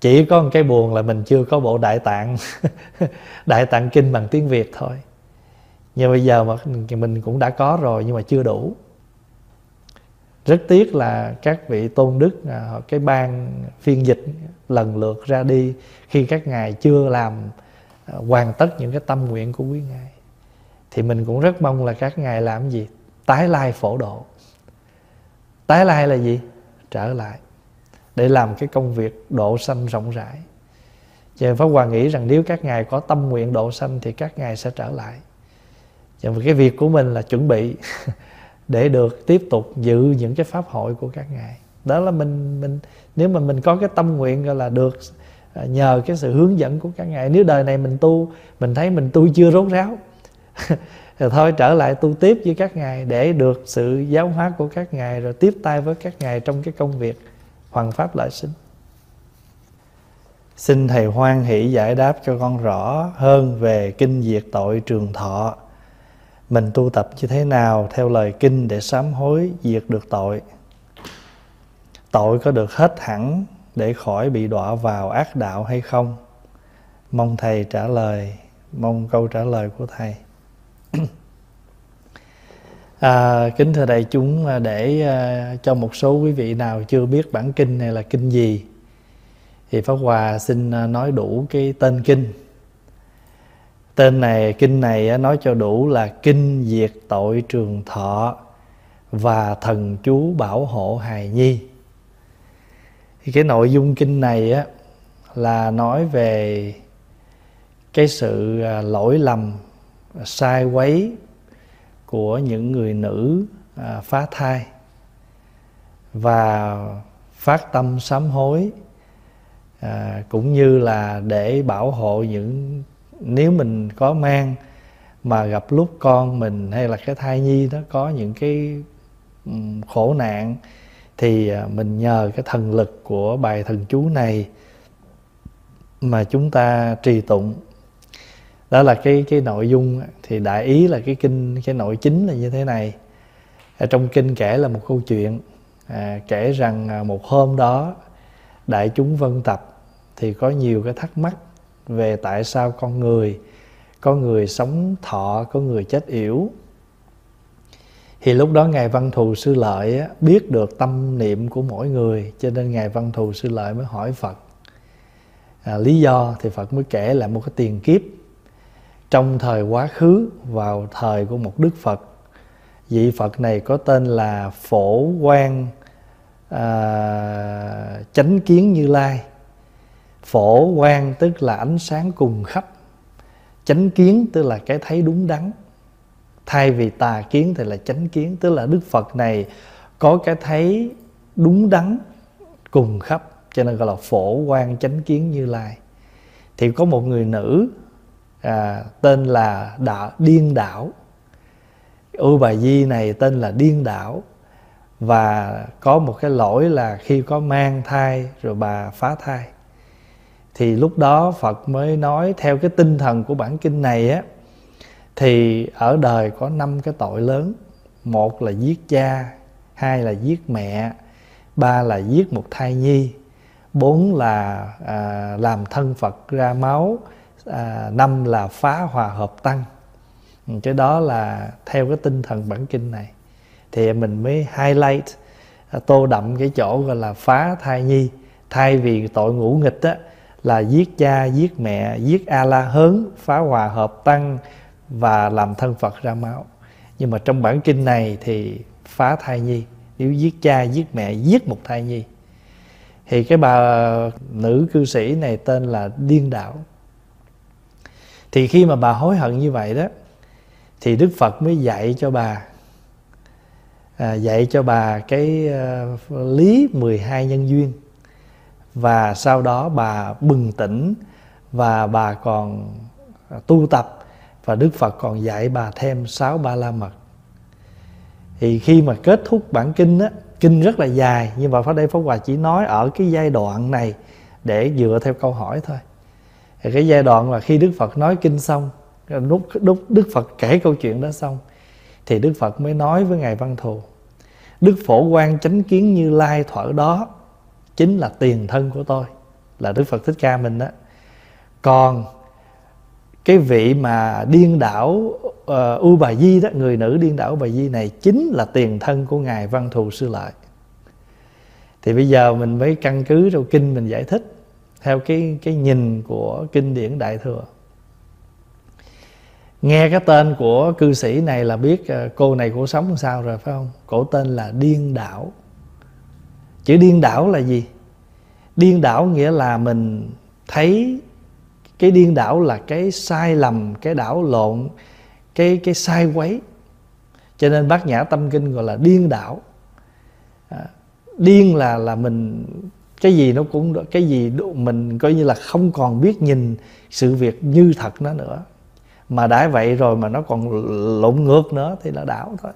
chỉ có một cái buồn là mình chưa có bộ đại tạng [LAUGHS] đại tạng kinh bằng tiếng việt thôi nhưng bây giờ mà mình cũng đã có rồi nhưng mà chưa đủ rất tiếc là các vị tôn đức à, cái ban phiên dịch lần lượt ra đi khi các ngài chưa làm à, hoàn tất những cái tâm nguyện của quý ngài. Thì mình cũng rất mong là các ngài làm gì? Tái lai phổ độ. Tái lai là gì? Trở lại. Để làm cái công việc độ sanh rộng rãi. Cho nên Pháp Hòa nghĩ rằng nếu các ngài có tâm nguyện độ sanh thì các ngài sẽ trở lại. Và cái việc của mình là chuẩn bị. [LAUGHS] để được tiếp tục dự những cái pháp hội của các ngài. Đó là mình mình, nếu mà mình có cái tâm nguyện, gọi là, được à, nhờ cái sự hướng dẫn của các ngài. Nếu đời này mình tu, mình thấy mình tu chưa rốt ráo, [LAUGHS] thì thôi trở lại tu tiếp với các ngài để được sự giáo hóa của các ngài, rồi tiếp tay với các ngài trong cái công việc hoàn pháp lợi sinh. Xin thầy hoan hỷ giải đáp cho con rõ hơn về kinh diệt tội trường thọ mình tu tập như thế nào theo lời kinh để sám hối diệt được tội. Tội có được hết hẳn để khỏi bị đọa vào ác đạo hay không? Mong thầy trả lời mong câu trả lời của thầy. [CLEARS THROAT] À, kính thưa đại chúng à, để à, cho một số quý vị nào chưa biết bản kinh này là kinh gì thì pháp hòa xin à, nói đủ cái tên kinh tên này kinh này nói cho đủ là kinh diệt tội trường thọ và thần chú bảo hộ hài nhi. Thì cái nội dung kinh này á là nói về cái sự à, lỗi lầm sai quấy của những người nữ à, phá thai và phát tâm sám hối à, cũng như là để bảo hộ những nếu mình có mang mà gặp lúc con mình hay là cái thai nhi đó có những cái khổ nạn thì à, mình nhờ cái thần lực của bài thần chú này mà chúng ta trì tụng. Đó là cái cái nội dung thì đại ý là cái kinh cái nội chính là như thế này. Ở trong kinh kể là một câu chuyện à, kể rằng à, một hôm đó đại chúng vân tập thì có nhiều cái thắc mắc về tại sao con người có người sống thọ có người chết yểu. Thì lúc đó ngài văn thù sư lợi biết được tâm niệm của mỗi người cho nên ngài văn thù sư lợi mới hỏi phật. À, lý do thì phật mới kể lại một cái tiền kiếp. Trong thời quá khứ vào thời của một đức phật vị phật này có tên là phổ quang à, chánh kiến như lai phổ quang tức là ánh sáng cùng khắp chánh kiến tức là cái thấy đúng đắn. Thay vì tà kiến thì là chánh kiến tức là đức phật này có cái thấy đúng đắn cùng khắp cho nên gọi là phổ quang chánh kiến như lai. Thì có một người nữ à, tên là đạo điên đảo. U bà di này tên là điên đảo. Và có một cái lỗi là khi có mang thai rồi bà phá thai thì lúc đó phật mới nói theo cái tinh thần của bản kinh này á thì ở đời có năm cái tội lớn. Một là giết cha hai là giết mẹ ba là giết một thai nhi bốn là à, làm thân phật ra máu à, năm là phá hòa hợp tăng. Ừ, cái đó là theo cái tinh thần bản kinh này. Thì mình mới highlight à, tô đậm cái chỗ gọi là phá thai nhi. Thay vì tội ngũ nghịch á là giết cha giết mẹ giết a la hớn phá hòa hợp tăng và làm thân phật ra máu. Nhưng mà trong bản kinh này thì phá thai nhi nếu giết cha giết mẹ giết một thai nhi. Thì cái bà nữ cư sĩ này tên là điên đảo thì khi mà bà hối hận như vậy đó thì đức phật mới dạy cho bà à, dạy cho bà cái uh, lý 12 nhân duyên và sau đó bà bừng tỉnh và bà còn à, tu tập và Đức Phật còn dạy bà thêm sáu ba la mật. Thì khi mà kết thúc bản kinh á, kinh rất là dài, nhưng mà pháp đây Pháp Hòa chỉ nói ở cái giai đoạn này để dựa theo câu hỏi thôi. Thì cái giai đoạn là khi Đức Phật nói kinh xong, lúc lúc Đức Phật kể câu chuyện đó xong, thì Đức Phật mới nói với ngài Văn Thù, Đức Phổ quan chánh kiến như lai thuở đó chính là tiền thân của tôi là Đức Phật Thích Ca mình đó. Còn cái vị mà điên đảo uh, U Bà Di đó người nữ điên đảo U Bà Di này chính là tiền thân của ngài Văn Thù Sư Lợi. Thì bây giờ mình mới căn cứ trong kinh mình giải thích theo cái cái nhìn của kinh điển Đại thừa. Nghe cái tên của cư sĩ này là biết ờ, cô này cổ sống sao rồi phải không? Cổ tên là điên đảo chữ điên đảo là gì? Điên đảo nghĩa là mình thấy cái điên đảo là cái sai lầm cái đảo lộn cái cái sai quấy. Cho nên bác nhã tâm kinh gọi là điên đảo. À, điên là là mình cái gì nó cũng cái gì mình coi như là không còn biết nhìn sự việc như thật nó nữa. Mà đã vậy rồi mà nó còn lộn ngược nữa thì là đảo thôi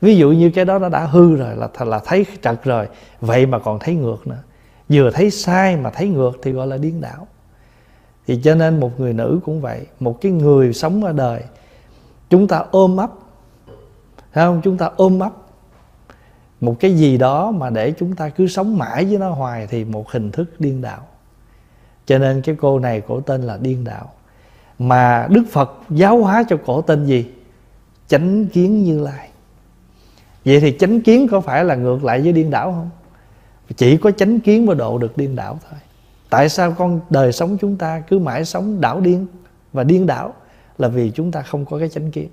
ví dụ như cái đó nó đã hư rồi, là là thấy trật rồi, vậy mà còn thấy ngược nữa. Vừa thấy sai mà thấy ngược thì gọi là điên đảo. Thì cho nên một người nữ cũng vậy, một cái người sống ở đời, chúng ta ôm ấp, thấy không? Chúng ta ôm ấp một cái gì đó mà để chúng ta cứ sống mãi với nó hoài thì một hình thức điên đạo cho nên cái cô này cổ tên là điên đạo mà đức phật giáo hóa cho cổ tên gì? Chánh kiến như lai vậy thì chánh kiến có phải là ngược lại với điên đảo không? Chỉ có chánh kiến mới độ được điên đảo thôi. Tại sao con đời sống chúng ta cứ mãi sống đảo điên và điên đảo là vì chúng ta không có cái chánh kiến?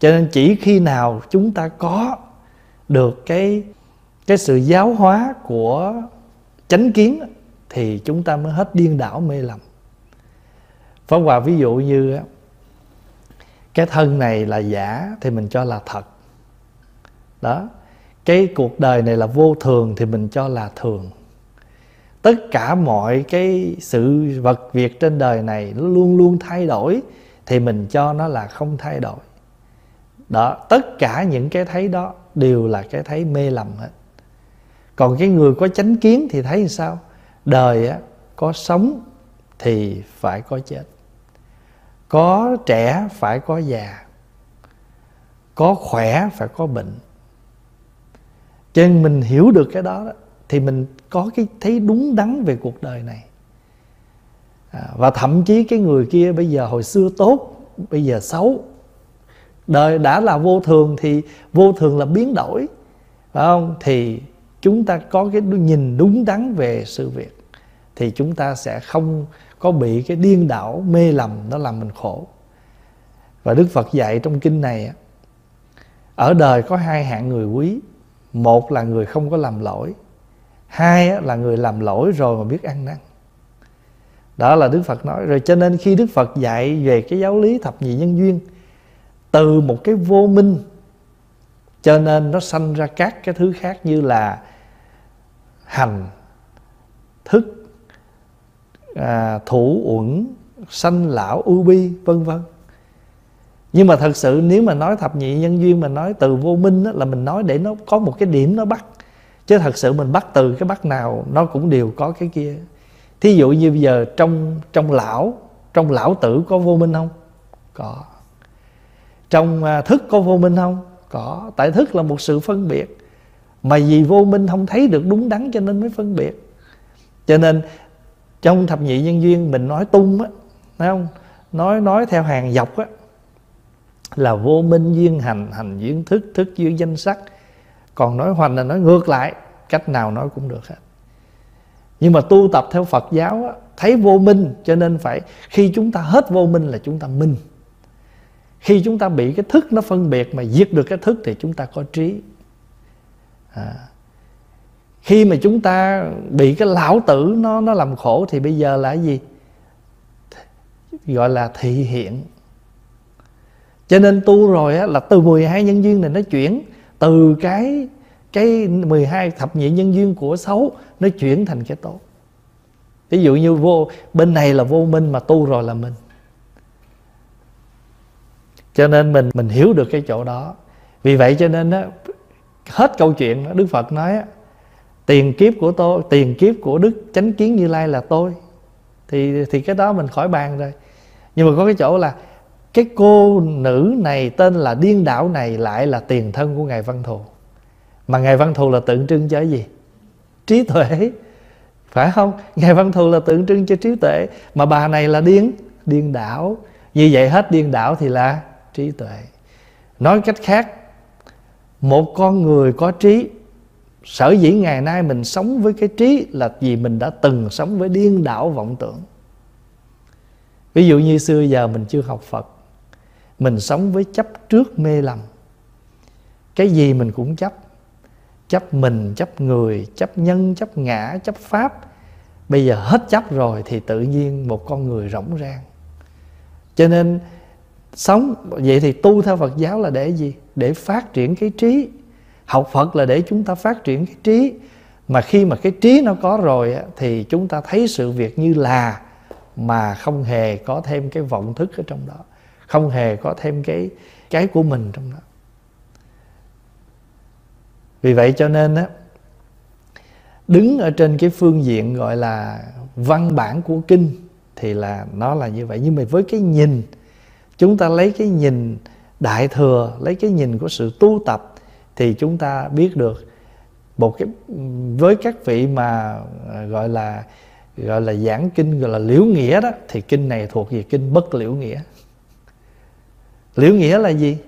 Cho nên chỉ khi nào chúng ta có được cái cái sự giáo hóa của chánh kiến thì chúng ta mới hết điên đảo mê lầm. Pháp Hòa ví dụ như cái thân này là giả thì mình cho là thật đó. Cái cuộc đời này là vô thường thì mình cho là thường. Tất cả mọi cái sự vật việc trên đời này nó luôn luôn thay đổi thì mình cho nó là không thay đổi. Đó. Tất cả những cái thấy đó đều là cái thấy mê lầm hết. Còn cái người có chánh kiến thì thấy sao? Đời á, có sống thì phải có chết. Có trẻ phải có già. Có khỏe phải có bệnh cho nên mình hiểu được cái đó, đó thì mình có cái thấy đúng đắn về cuộc đời này. À, và thậm chí cái người kia bây giờ hồi xưa tốt bây giờ xấu. Đời đã là vô thường thì vô thường là biến đổi phải không? Thì chúng ta có cái nhìn đúng đắn về sự việc thì chúng ta sẽ không có bị cái điên đảo mê lầm nó làm mình khổ. Và đức phật dạy trong kinh này ở đời có hai hạng người quý một là người không có làm lỗi. Hai là người làm lỗi rồi mà biết ăn năn. Đó là đức phật nói. Rồi cho nên khi đức phật dạy về cái giáo lý thập nhị nhân duyên từ một cái vô minh cho nên nó sanh ra các cái thứ khác như là hành thức à, thủ uẩn sanh lão ưu bi vân vân nhưng mà thật sự nếu mà nói thập nhị nhân duyên mà nói từ vô minh đó, là mình nói để nó có một cái điểm nó bắt. Chứ thật sự mình bắt từ cái bắt nào nó cũng đều có cái kia. Thí dụ như bây giờ trong trong lão trong lão tử có vô minh không? Có. Trong à, thức có vô minh không? Có. Tại thức là một sự phân biệt. Mà vì vô minh không thấy được đúng đắn cho nên mới phân biệt. Cho nên trong thập nhị nhân duyên mình nói tung á thấy không? Nói nói theo hàng dọc á là vô minh duyên hành hành duyên thức thức duyên danh sắc. Còn nói hoành là nói ngược lại cách nào nói cũng được hết. Nhưng mà tu tập theo phật giáo á, thấy vô minh cho nên phải khi chúng ta hết vô minh là chúng ta minh. Khi chúng ta bị cái thức nó phân biệt mà diệt được cái thức thì chúng ta có trí. À. khi mà chúng ta bị cái lão tử nó nó làm khổ thì bây giờ là cái gì? Gọi là thị hiện cho nên tu rồi á, là từ 12 nhân duyên này nó chuyển từ cái cái 12 thập nhị nhân duyên của xấu nó chuyển thành cái tốt. Ví dụ như vô bên này là vô minh mà tu rồi là minh cho nên mình mình hiểu được cái chỗ đó. Vì vậy cho nên á, hết câu chuyện đó, đức phật nói á, tiền kiếp của tôi tiền kiếp của đức chánh kiến như lai là tôi. Thì thì cái đó mình khỏi bàn rồi. Nhưng mà có cái chỗ là cái cô nữ này tên là điên đảo này lại là tiền thân của ngài văn thù. Mà ngài văn thù là tượng trưng cho gì? Trí tuệ. Phải không? Ngài văn thù là tượng trưng cho trí tuệ. Mà bà này là điên điên đảo. Như vậy hết điên đảo thì là trí tuệ. Nói cách khác, một con người có trí, sở dĩ ngày nay mình sống với cái trí là vì mình đã từng sống với điên đảo vọng tưởng. Ví dụ như xưa giờ mình chưa học phật mình sống với chấp trước mê lầm. Cái gì mình cũng chấp. Chấp mình, chấp người, chấp nhân, chấp ngã, chấp pháp. Bây giờ hết chấp rồi thì tự nhiên một con người rỗng rang cho nên sống, vậy thì tu theo phật giáo là để gì? Để phát triển cái trí. Học phật là để chúng ta phát triển cái trí. Mà khi mà cái trí nó có rồi thì chúng ta thấy sự việc như là mà không hề có thêm cái vọng thức ở trong đó không hề có thêm cái cái của mình trong đó. Vì vậy cho nên á, đứng ở trên cái phương diện gọi là văn bản của kinh thì là nó là như vậy. Nhưng mà với cái nhìn, chúng ta lấy cái nhìn đại thừa, lấy cái nhìn của sự tu tập thì chúng ta biết được một cái, với các vị mà à, gọi là gọi là giảng kinh, gọi là liễu nghĩa đó, thì kinh này thuộc về kinh bất liễu nghĩa liệu nghĩa là gì?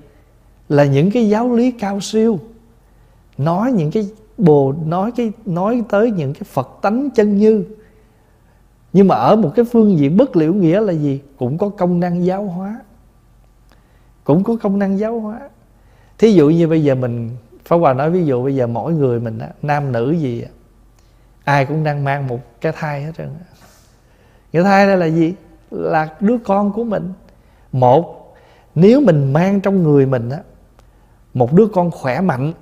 Là những cái giáo lý cao siêu, nói những cái bồ, nói cái, nói tới những cái phật tánh chân như. Nhưng mà ở một cái phương diện bất liệu nghĩa là gì? Cũng có công năng giáo hóa. Cũng có công năng giáo hóa. Thí dụ như bây giờ mình, Pháp Hòa nói ví dụ bây giờ mỗi người mình nam nữ gì ai cũng đang mang một cái thai hết trơn cái thai đây là gì? Là đứa con của mình. Một nếu mình mang trong người mình á, một đứa con khỏe mạnh,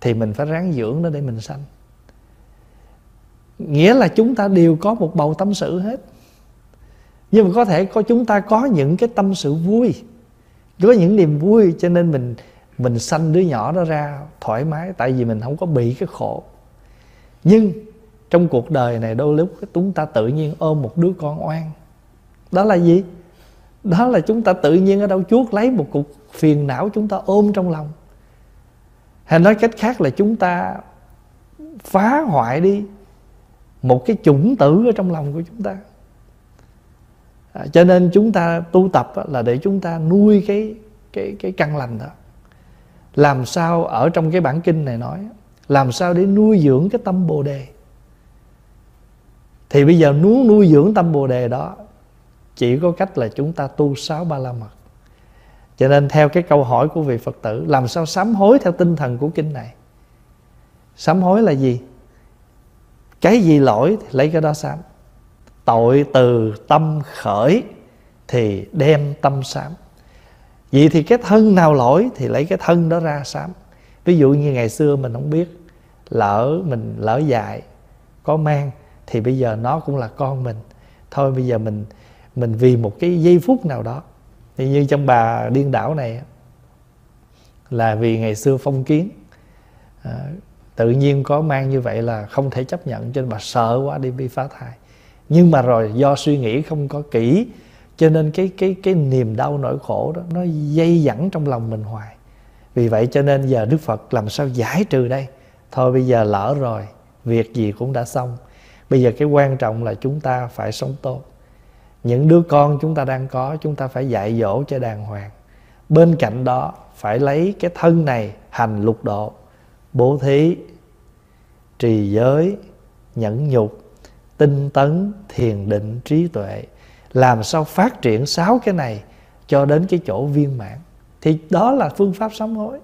thì mình phải ráng dưỡng nó để mình sanh. Nghĩa là chúng ta đều có một bầu tâm sự hết. Nhưng mà có thể có, chúng ta có những cái tâm sự vui, có những niềm vui cho nên mình mình sanh đứa nhỏ đó ra thoải mái, tại vì mình không có bị cái khổ. Nhưng trong cuộc đời này đôi lúc chúng ta tự nhiên ôm một đứa con oan. Đó là gì? Đó là chúng ta tự nhiên ở đâu chuốt lấy một cục phiền não chúng ta ôm trong lòng. Hay nói cách khác là chúng ta phá hoại đi một cái chủng tử ở trong lòng của chúng ta. À, cho nên chúng ta tu tập là để chúng ta nuôi cái cái cái căn lành đó. Làm sao ở trong cái bản kinh này nói làm sao để nuôi dưỡng cái tâm bồ đề. Thì bây giờ muốn nuôi dưỡng tâm bồ đề đó chỉ có cách là chúng ta tu sáu ba la mật. Cho nên theo cái câu hỏi của vị phật tử, làm sao sám hối theo tinh thần của kinh này? Sám hối là gì? Cái gì lỗi thì lấy cái đó sám. Tội từ tâm khởi thì đem tâm sám. Vậy thì cái thân nào lỗi thì lấy cái thân đó ra sám. Ví dụ như ngày xưa mình không biết, lỡ mình lỡ dại, có mang, thì bây giờ nó cũng là con mình. Thôi bây giờ mình mình vì một cái giây phút nào đó. Thì như trong bà điên đảo này là vì ngày xưa phong kiến. À, tự nhiên có mang như vậy là không thể chấp nhận cho nên bà sợ quá đi bị phá thai. Nhưng mà rồi do suy nghĩ không có kỹ cho nên cái cái cái niềm đau nỗi khổ đó nó dây dẳng trong lòng mình hoài. Vì vậy cho nên giờ đức phật làm sao giải trừ đây? Thôi bây giờ lỡ rồi việc gì cũng đã xong. Bây giờ cái quan trọng là chúng ta phải sống tốt những đứa con chúng ta đang có, chúng ta phải dạy dỗ cho đàng hoàng. Bên cạnh đó, phải lấy cái thân này hành lục độ. Bố thí, trì giới, nhẫn nhục, tinh tấn, thiền định, trí tuệ. Làm sao phát triển sáu cái này cho đến cái chỗ viên mãn? Thì đó là phương pháp sám hối.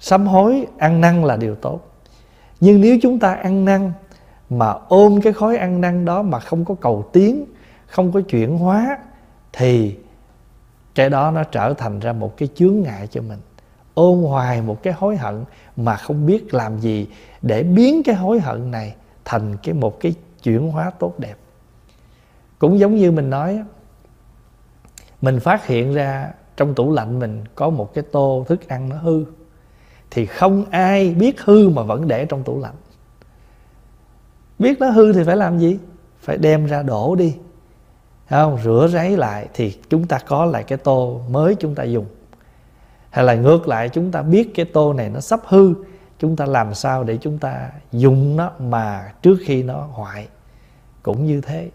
Sám hối, ăn năn là điều tốt. Nhưng nếu chúng ta ăn năn mà ôm cái khối ăn năn đó mà không có cầu tiến không có chuyển hóa, thì cái đó nó trở thành ra một cái chướng ngại cho mình. Ôm hoài một cái hối hận mà không biết làm gì để biến cái hối hận này thành cái một cái chuyển hóa tốt đẹp. Cũng giống như mình nói mình phát hiện ra trong tủ lạnh mình có một cái tô thức ăn nó hư, thì không ai biết hư mà vẫn để trong tủ lạnh. Biết nó hư thì phải làm gì? Phải đem ra đổ đi không? Rửa ráy lại thì chúng ta có lại cái tô mới chúng ta dùng. Hay là ngược lại chúng ta biết cái tô này nó sắp hư chúng ta làm sao để chúng ta dùng nó mà trước khi nó hoại? Cũng như thế.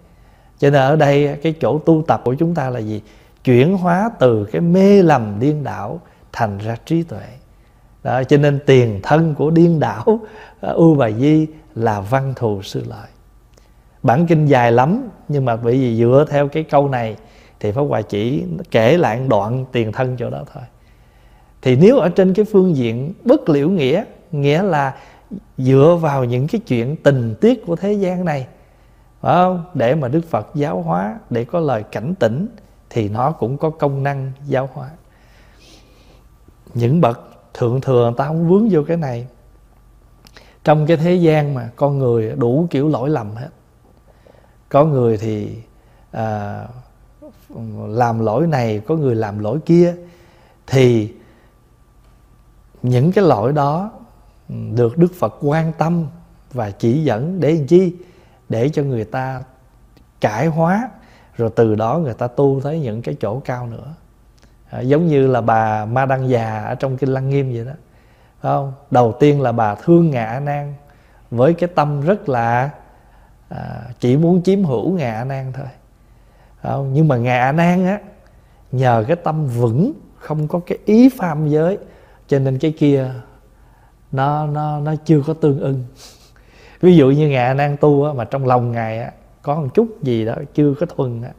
Cho nên ở đây cái chỗ tu tập của chúng ta là gì? Chuyển hóa từ cái mê lầm điên đảo thành ra trí tuệ. Đó, cho nên tiền thân của điên đảo [LAUGHS] u bà di là văn thù sư lợi bản kinh dài lắm, nhưng mà bởi vì dựa theo cái câu này thì pháp hòa chỉ kể lại đoạn tiền thân chỗ đó thôi. Thì nếu ở trên cái phương diện bất liễu nghĩa nghĩa là dựa vào những cái chuyện tình tiết của thế gian này, phải không? Để mà đức phật giáo hóa, để có lời cảnh tỉnh, thì nó cũng có công năng giáo hóa. Những bậc thượng thừa, người ta không vướng vô cái này. Trong cái thế gian mà con người đủ kiểu lỗi lầm hết có người thì à, làm lỗi này có người làm lỗi kia. Thì những cái lỗi đó được đức phật quan tâm và chỉ dẫn để làm chi? Để cho người ta cải hóa rồi từ đó người ta tu tới những cái chỗ cao nữa. À, giống như là bà ma đăng già ở trong kinh lăng nghiêm vậy đó. Phải không? Đầu tiên là bà thương ngạ nan với cái tâm rất là à, chỉ muốn chiếm hữu ngạ nan thôi không? nhưng mà ngạ nan á nhờ cái tâm vững không có cái ý phàm giới cho nên cái kia nó nó nó chưa có tương ưng [LAUGHS] ví dụ như ngài nan tu á, mà trong lòng ngài á, có một chút gì đó chưa có thuần á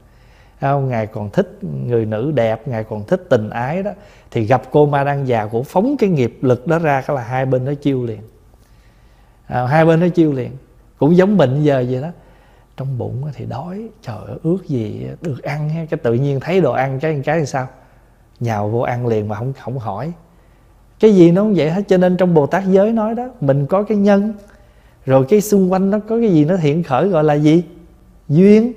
không? ngài còn thích người nữ đẹp ngài còn thích tình ái đó thì gặp cô ma đang già của phóng cái nghiệp lực đó ra cái là hai bên nó chiêu liền à, hai bên nó chiêu liền cũng giống bệnh giờ vậy đó. Trong bụng thì đói, trời ơi, ước gì được ăn cái tự nhiên thấy đồ ăn cái cái làm sao? Nhào vô ăn liền mà không không hỏi. Cái gì nó cũng vậy hết, cho nên trong bồ tát giới nói đó, mình có cái nhân, rồi cái xung quanh nó có cái gì nó hiện khởi gọi là gì? Duyên.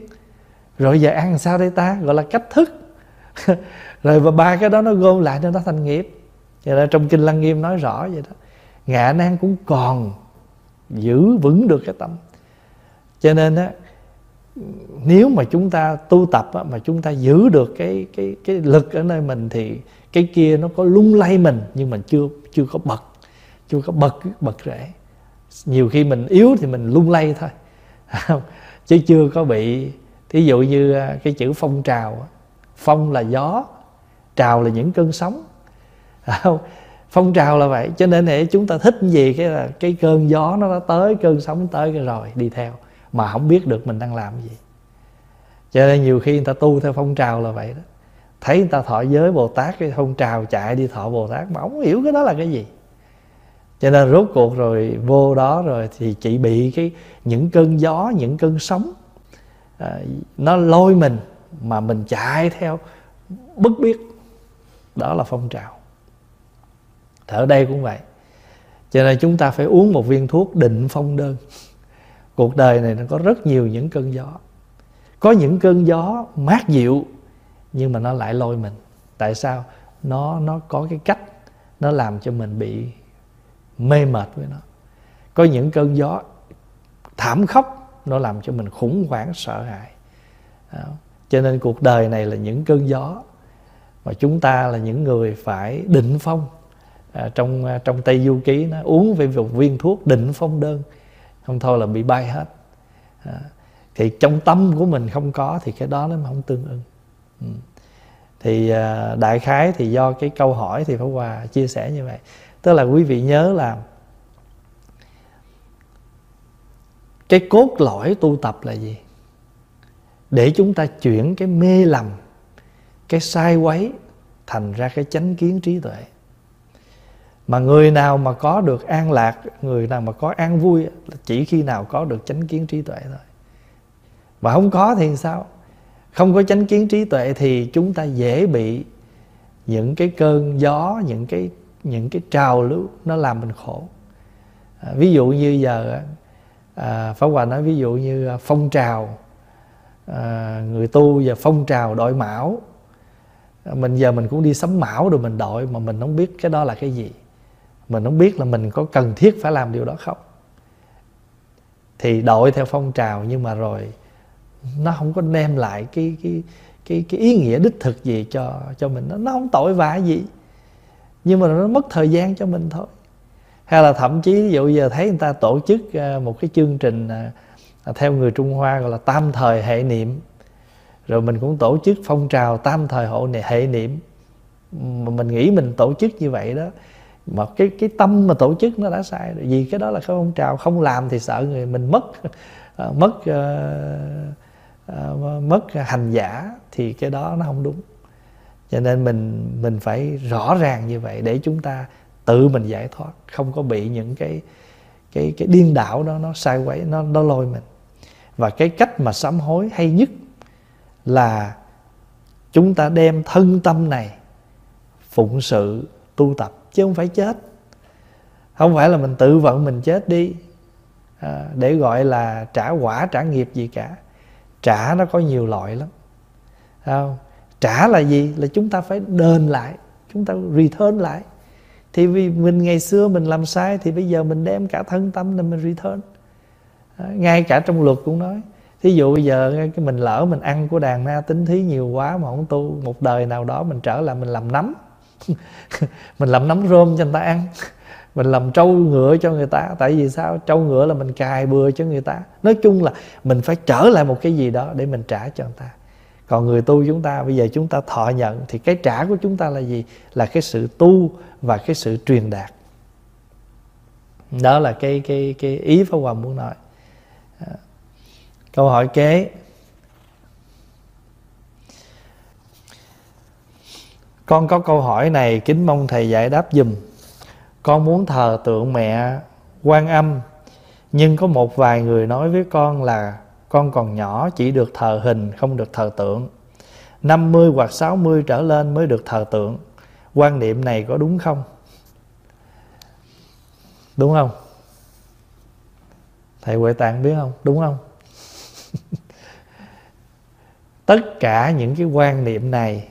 Rồi giờ ăn sao đây ta? Gọi là cách thức. [LAUGHS] Rồi và ba cái đó nó gom lại nên nó thành nghiệp. Vậy là trong kinh lăng nghiêm nói rõ vậy đó. Ngạ nan cũng còn giữ vững được cái tâm cho nên á nếu mà chúng ta tu tập á, mà chúng ta giữ được cái cái cái lực ở nơi mình thì cái kia nó có lung lay mình nhưng mình chưa chưa có bật chưa có bật bật rễ. Nhiều khi mình yếu thì mình lung lay thôi. [LAUGHS] Chứ chưa có bị thí dụ như à, cái chữ phong trào phong là gió trào là những cơn sóng. [LAUGHS] phong trào là vậy cho nên để chúng ta thích gì cái là cái cơn gió nó tới cơn sóng tới cái rồi đi theo. Mà không biết được mình đang làm gì. Cho nên nhiều khi người ta tu theo phong trào là vậy đó. Thấy người ta thọ giới bồ tát cái phong trào chạy đi thọ bồ tát mà không hiểu cái đó là cái gì. Cho nên rốt cuộc rồi vô đó rồi thì chỉ bị cái những cơn gió những cơn sóng à, nó lôi mình mà mình chạy theo bất biết. Đó là phong trào ở đây cũng vậy. Cho nên chúng ta phải uống một viên thuốc định phong đơn. Cuộc đời này nó có rất nhiều những cơn gió. Có những cơn gió mát dịu, nhưng mà nó lại lôi mình. Tại sao? Nó nó có cái cách, nó làm cho mình bị mê mệt với nó. Có những cơn gió thảm khốc, nó làm cho mình khủng hoảng, sợ hãi. Đó. cho nên cuộc đời này là những cơn gió và chúng ta là những người phải định phong à, trong à, trong tây du ký nó uống về một viên thuốc định phong đơn không thôi là bị bay hết. À, thì trong tâm của mình không có thì cái đó nó không tương ưng ừ. thì à, đại khái thì do cái câu hỏi thì Pháp Hòa chia sẻ như vậy. Tức là quý vị nhớ là cái cốt lõi tu tập là gì? Để chúng ta chuyển cái mê lầm cái sai quấy thành ra cái chánh kiến trí tuệ mà người nào mà có được an lạc người nào mà có an vui chỉ khi nào có được chánh kiến trí tuệ thôi. Mà không có thì sao? Không có chánh kiến trí tuệ thì chúng ta dễ bị những cái cơn gió những cái những cái trào lưu nó làm mình khổ. À, ví dụ như giờ à, Pháp Hòa nói ví dụ như à, phong trào à, người tu và phong trào đội mão. Mình giờ mình cũng đi sắm mão rồi mình đội mà mình không biết cái đó là cái gì mình không biết là mình có cần thiết phải làm điều đó không? Thì đội theo phong trào nhưng mà rồi nó không có đem lại cái cái cái cái ý nghĩa đích thực gì cho cho mình. Nó nó không tội vạ gì, nhưng mà nó mất thời gian cho mình thôi. Hay là thậm chí ví dụ giờ thấy người ta tổ chức ờ, một cái chương trình ờ, theo người Trung Hoa gọi là tam thời hệ niệm. Rồi mình cũng tổ chức phong trào tam thời hộ này hệ niệm. Mà mình nghĩ mình tổ chức như vậy đó mà cái cái tâm mà tổ chức nó đã sai rồi. Vì cái đó là cái phong trào không làm thì sợ người mình mất uh, mất uh, uh, mất hành giả thì cái đó nó không đúng. Cho nên mình mình phải rõ ràng như vậy để chúng ta tự mình giải thoát không có bị những cái cái cái điên đảo đó nó sai quấy nó nó lôi mình. Và cái cách mà sám hối hay nhất là chúng ta đem thân tâm này phụng sự tu tập chứ không phải chết. Không phải là mình tự vận mình chết đi. À, để gọi là trả quả trả nghiệp gì cả. Trả nó có nhiều loại lắm. Không? trả là gì? Là chúng ta phải đền lại. Chúng ta return lại. Thì vì mình ngày xưa mình làm sai thì bây giờ mình đem cả thân tâm để mình return. À, ngay cả trong luật cũng nói. Thí dụ bây giờ cái mình lỡ mình ăn của đàn na tính thí nhiều quá mà không tu một đời nào đó mình trở lại mình làm nấm. [LAUGHS] mình làm nấm rơm cho người ta ăn. Mình làm trâu ngựa cho người ta. Tại vì sao? Trâu ngựa là mình cài bừa cho người ta. Nói chung là mình phải trở lại một cái gì đó để mình trả cho người ta. Còn người tu chúng ta, bây giờ chúng ta thọ nhận, thì cái trả của chúng ta là gì? Là cái sự tu và cái sự truyền đạt. Đó là cái cái cái ý pháp hòa muốn nói. À, câu hỏi kế. Con có câu hỏi này, kính mong thầy giải đáp dùm con muốn thờ tượng mẹ quan âm, nhưng có một vài người nói với con là con còn nhỏ, chỉ được thờ hình, không được thờ tượng. 50 hoặc 60 trở lên mới được thờ tượng. Quan niệm này có đúng không? Đúng không? Thầy huệ tạng biết không? Đúng không? [LAUGHS] Tất cả những cái quan niệm này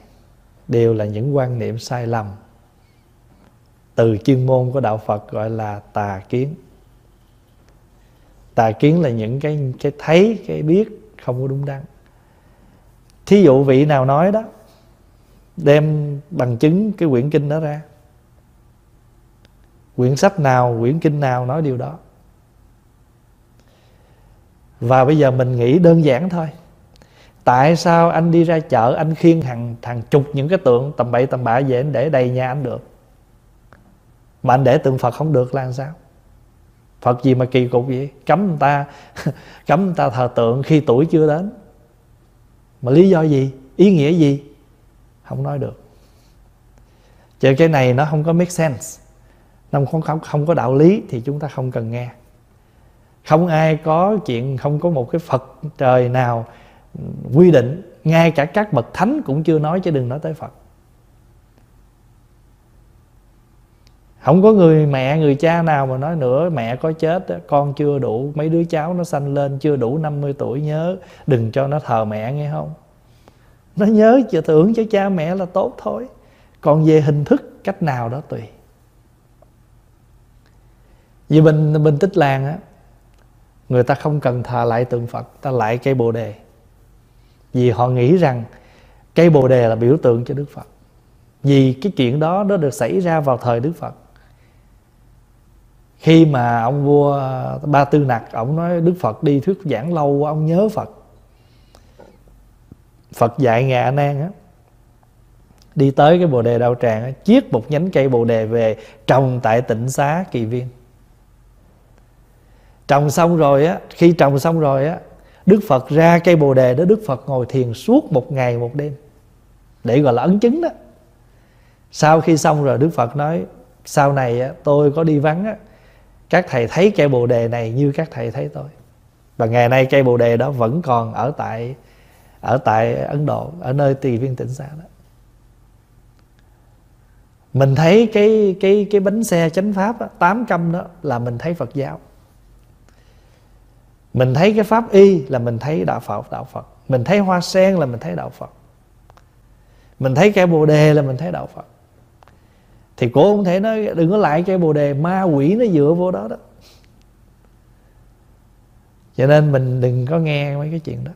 đều là những quan niệm sai lầm. Từ chuyên môn của đạo Phật gọi là tà kiến. Tà kiến là những cái cái thấy, cái biết không có đúng đắn. Thí dụ vị nào nói đó, đem bằng chứng cái quyển kinh đó ra. Quyển sách nào, quyển kinh nào nói điều đó. Và bây giờ mình nghĩ đơn giản thôi tại sao anh đi ra chợ anh khiêng hàng hàng chục những cái tượng tầm bậy tầm bạ về anh để đầy nhà anh được? Mà anh để tượng phật không được là làm sao? Phật gì mà kỳ cục vậy? Cấm người ta [LAUGHS] cấm người ta thờ tượng khi tuổi chưa đến. Mà lý do gì? Ý nghĩa gì? Không nói được. Chứ cái này nó không có make sense. Nó không, không, không có đạo lý thì chúng ta không cần nghe. Không ai có chuyện không có một cái phật trời nào quy định, ngay cả các bậc thánh cũng chưa nói chứ đừng nói tới phật. Không có người mẹ, người cha nào mà nói nữa, mẹ có chết, con chưa đủ, mấy đứa cháu nó sanh lên chưa đủ 50 tuổi, nhớ, đừng cho nó thờ mẹ, nghe không? Nó nhớ chờ tưởng cho cha mẹ là tốt thôi. Còn về hình thức, cách nào đó tùy. Vì mình mình tích làng á, người ta không cần thờ lại tượng phật, ta lại cây bồ đề vì họ nghĩ rằng cây bồ đề là biểu tượng cho đức phật. Vì cái chuyện đó, nó được xảy ra vào thời đức phật. Khi mà ông vua ba tư nặc, ông nói đức phật đi thuyết giảng lâu ông nhớ phật. Phật dạy ngài a nan á, đi tới cái bồ đề đạo tràng á, chiết một nhánh cây bồ đề về, trồng tại tịnh xá kỳ viên. Trồng xong rồi á, khi trồng xong rồi á đức phật ra cây bồ đề đó đức phật ngồi thiền suốt một ngày một đêm. Để gọi là ấn chứng đó. Sau khi xong rồi đức phật nói sau này tôi có đi vắng á, các thầy thấy cây bồ đề này như các thầy thấy tôi. Và ngày nay cây bồ đề đó vẫn còn ở tại ở tại ấn độ ở nơi tỳ viên tịnh xa đó. Mình thấy cái cái cái bánh xe chánh pháp á, tám câm đó là mình thấy phật giáo mình thấy cái pháp y là mình thấy đạo phật đạo phật. Mình thấy hoa sen là mình thấy đạo phật. Mình thấy cây bồ đề là mình thấy đạo phật. Thì cô không thể nói, đừng có lại cây bồ đề, ma quỷ nó dựa vô đó đó. Cho nên mình đừng có nghe mấy cái chuyện đó.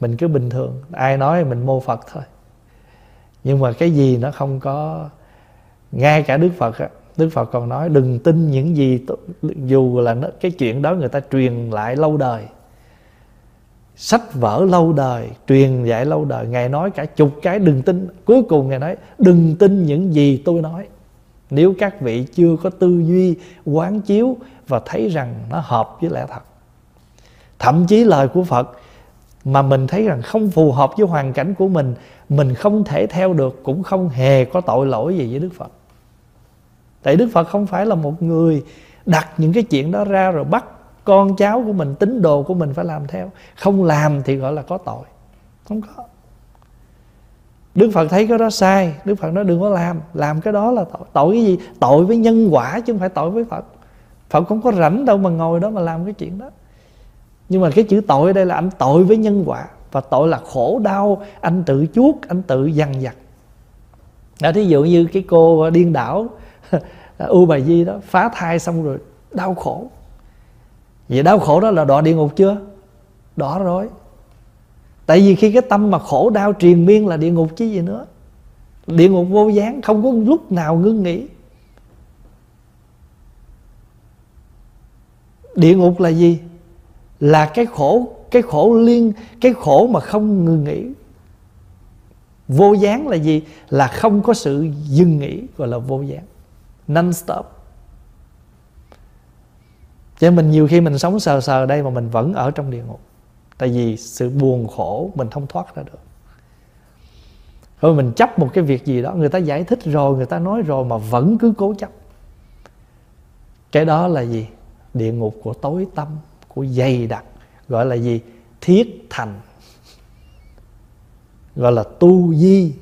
Mình cứ bình thường. Ai nói mình mô phật thôi. Nhưng mà cái gì nó không có, ngay cả đức phật á đức phật còn nói đừng tin những gì dù là nó, cái chuyện đó người ta truyền lại lâu đời. Sách vở lâu đời truyền dạy lâu đời. Ngài nói cả chục cái đừng tin. Cuối cùng ngài nói đừng tin những gì tôi nói. Nếu các vị chưa có tư duy quán chiếu và thấy rằng nó hợp với lẽ thật. Thậm chí lời của phật mà mình thấy rằng không phù hợp với hoàn cảnh của mình mình không thể theo được cũng không hề có tội lỗi gì với đức phật tại đức phật không phải là một người đặt những cái chuyện đó ra rồi bắt con cháu của mình tín đồ của mình phải làm theo. Không làm thì gọi là có tội. Không có. Đức Phật thấy cái đó sai. Đức Phật nói đừng có làm. Làm cái đó là tội. Tội cái gì? Tội với nhân quả chứ không phải tội với Phật. Phật không có rảnh đâu mà ngồi đó mà làm cái chuyện đó. Nhưng mà cái chữ tội ở đây là anh tội với nhân quả. Và tội là khổ đau Anh tự chuốc, anh tự dằn vặt. Đó, Thí dụ như cái cô điên đảo [LAUGHS] U Bà Di đó, Phá thai xong rồi đau khổ Vậy đau khổ đó là đọa địa ngục chưa? Đọa rồi Tại vì khi cái tâm mà khổ đau triền miên là địa ngục chứ gì nữa Địa ngục vô gián, không có lúc nào ngưng nghỉ Địa ngục là gì? Là cái khổ Cái khổ liên, Cái khổ mà không ngừng nghỉ Vô gián là gì? Là không có sự dừng nghỉ Gọi là vô gián Non-stop. Cho nên mình nhiều khi mình sống sờ sờ đây Mà mình vẫn ở trong địa ngục. Tại vì sự buồn khổ mình không thoát ra được. Rồi mình chấp một cái việc gì đó, người ta giải thích rồi, người ta nói rồi mà vẫn cứ cố chấp. Cái đó là gì? Địa ngục của tối tâm của dày đặc, gọi là gì? Thiết thành. Gọi là tu di.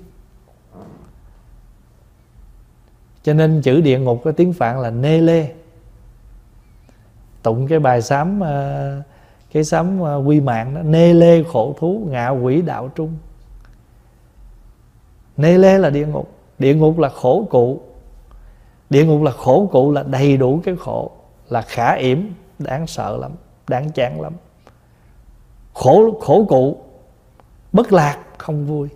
Cho nên chữ địa ngục có tiếng phạn là nê lê. Tụng cái bài sám ờ, cái sấm ờ, quy mạng đó, nê lê khổ thú, ngạ quỷ đạo trung. Nê lê là địa ngục. Địa ngục là khổ cụ. Địa ngục là khổ cụ là đầy đủ cái khổ, là khả yểm, đáng sợ lắm, đáng chán lắm. Khổ khổ cụ, bất lạc, không vui.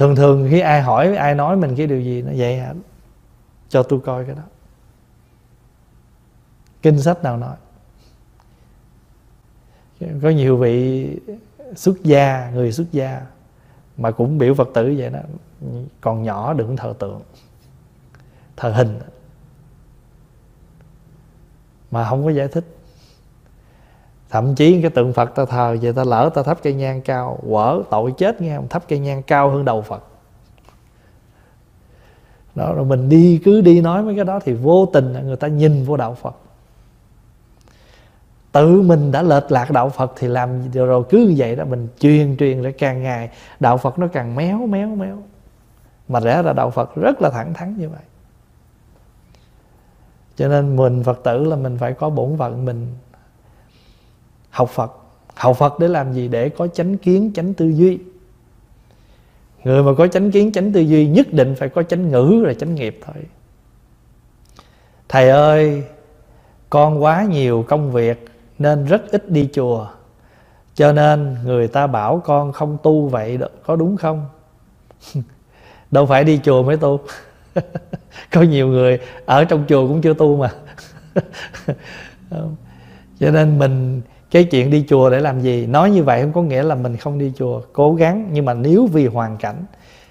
Thường thường khi ai hỏi, ai nói mình cái điều gì, nó vậy hả? Cho tôi coi cái đó. Kinh sách nào nói? Có nhiều vị xuất gia, người xuất gia mà cũng biểu phật tử vậy đó, còn nhỏ đừng thờ tượng, thờ hình. Mà không có giải thích thậm chí cái tượng phật ta thờ vậy ta lỡ ta thắp cây nhang cao, quở tội chết nghe không? Thắp cây nhang cao hơn đầu phật. Đó, rồi mình đi, cứ đi nói mấy cái đó thì vô tình là người ta nhìn vô đạo phật. Tự mình đã lệch lạc đạo phật thì làm rồi? Cứ như vậy đó, mình truyền truyền để càng ngày, đạo phật nó càng méo méo méo. Mà rẽ ra đạo phật rất là thẳng thắn như vậy. Cho nên mình phật tử là mình phải có bổn phận mình học phật. Học phật để làm gì? Để có chánh kiến, chánh tư duy. Người mà có chánh kiến, chánh tư duy nhất định phải có chánh ngữ rồi chánh nghiệp thôi. Thầy ơi, con quá nhiều công việc nên rất ít đi chùa. Cho nên người ta bảo con không tu vậy có đúng không? [LAUGHS] Đâu phải đi chùa mới tu. [LAUGHS] Có nhiều người ở trong chùa cũng chưa tu mà. [LAUGHS] Cho nên mình cái chuyện đi chùa để làm gì? Nói như vậy không có nghĩa là mình không đi chùa. Cố gắng, nhưng mà nếu vì hoàn cảnh,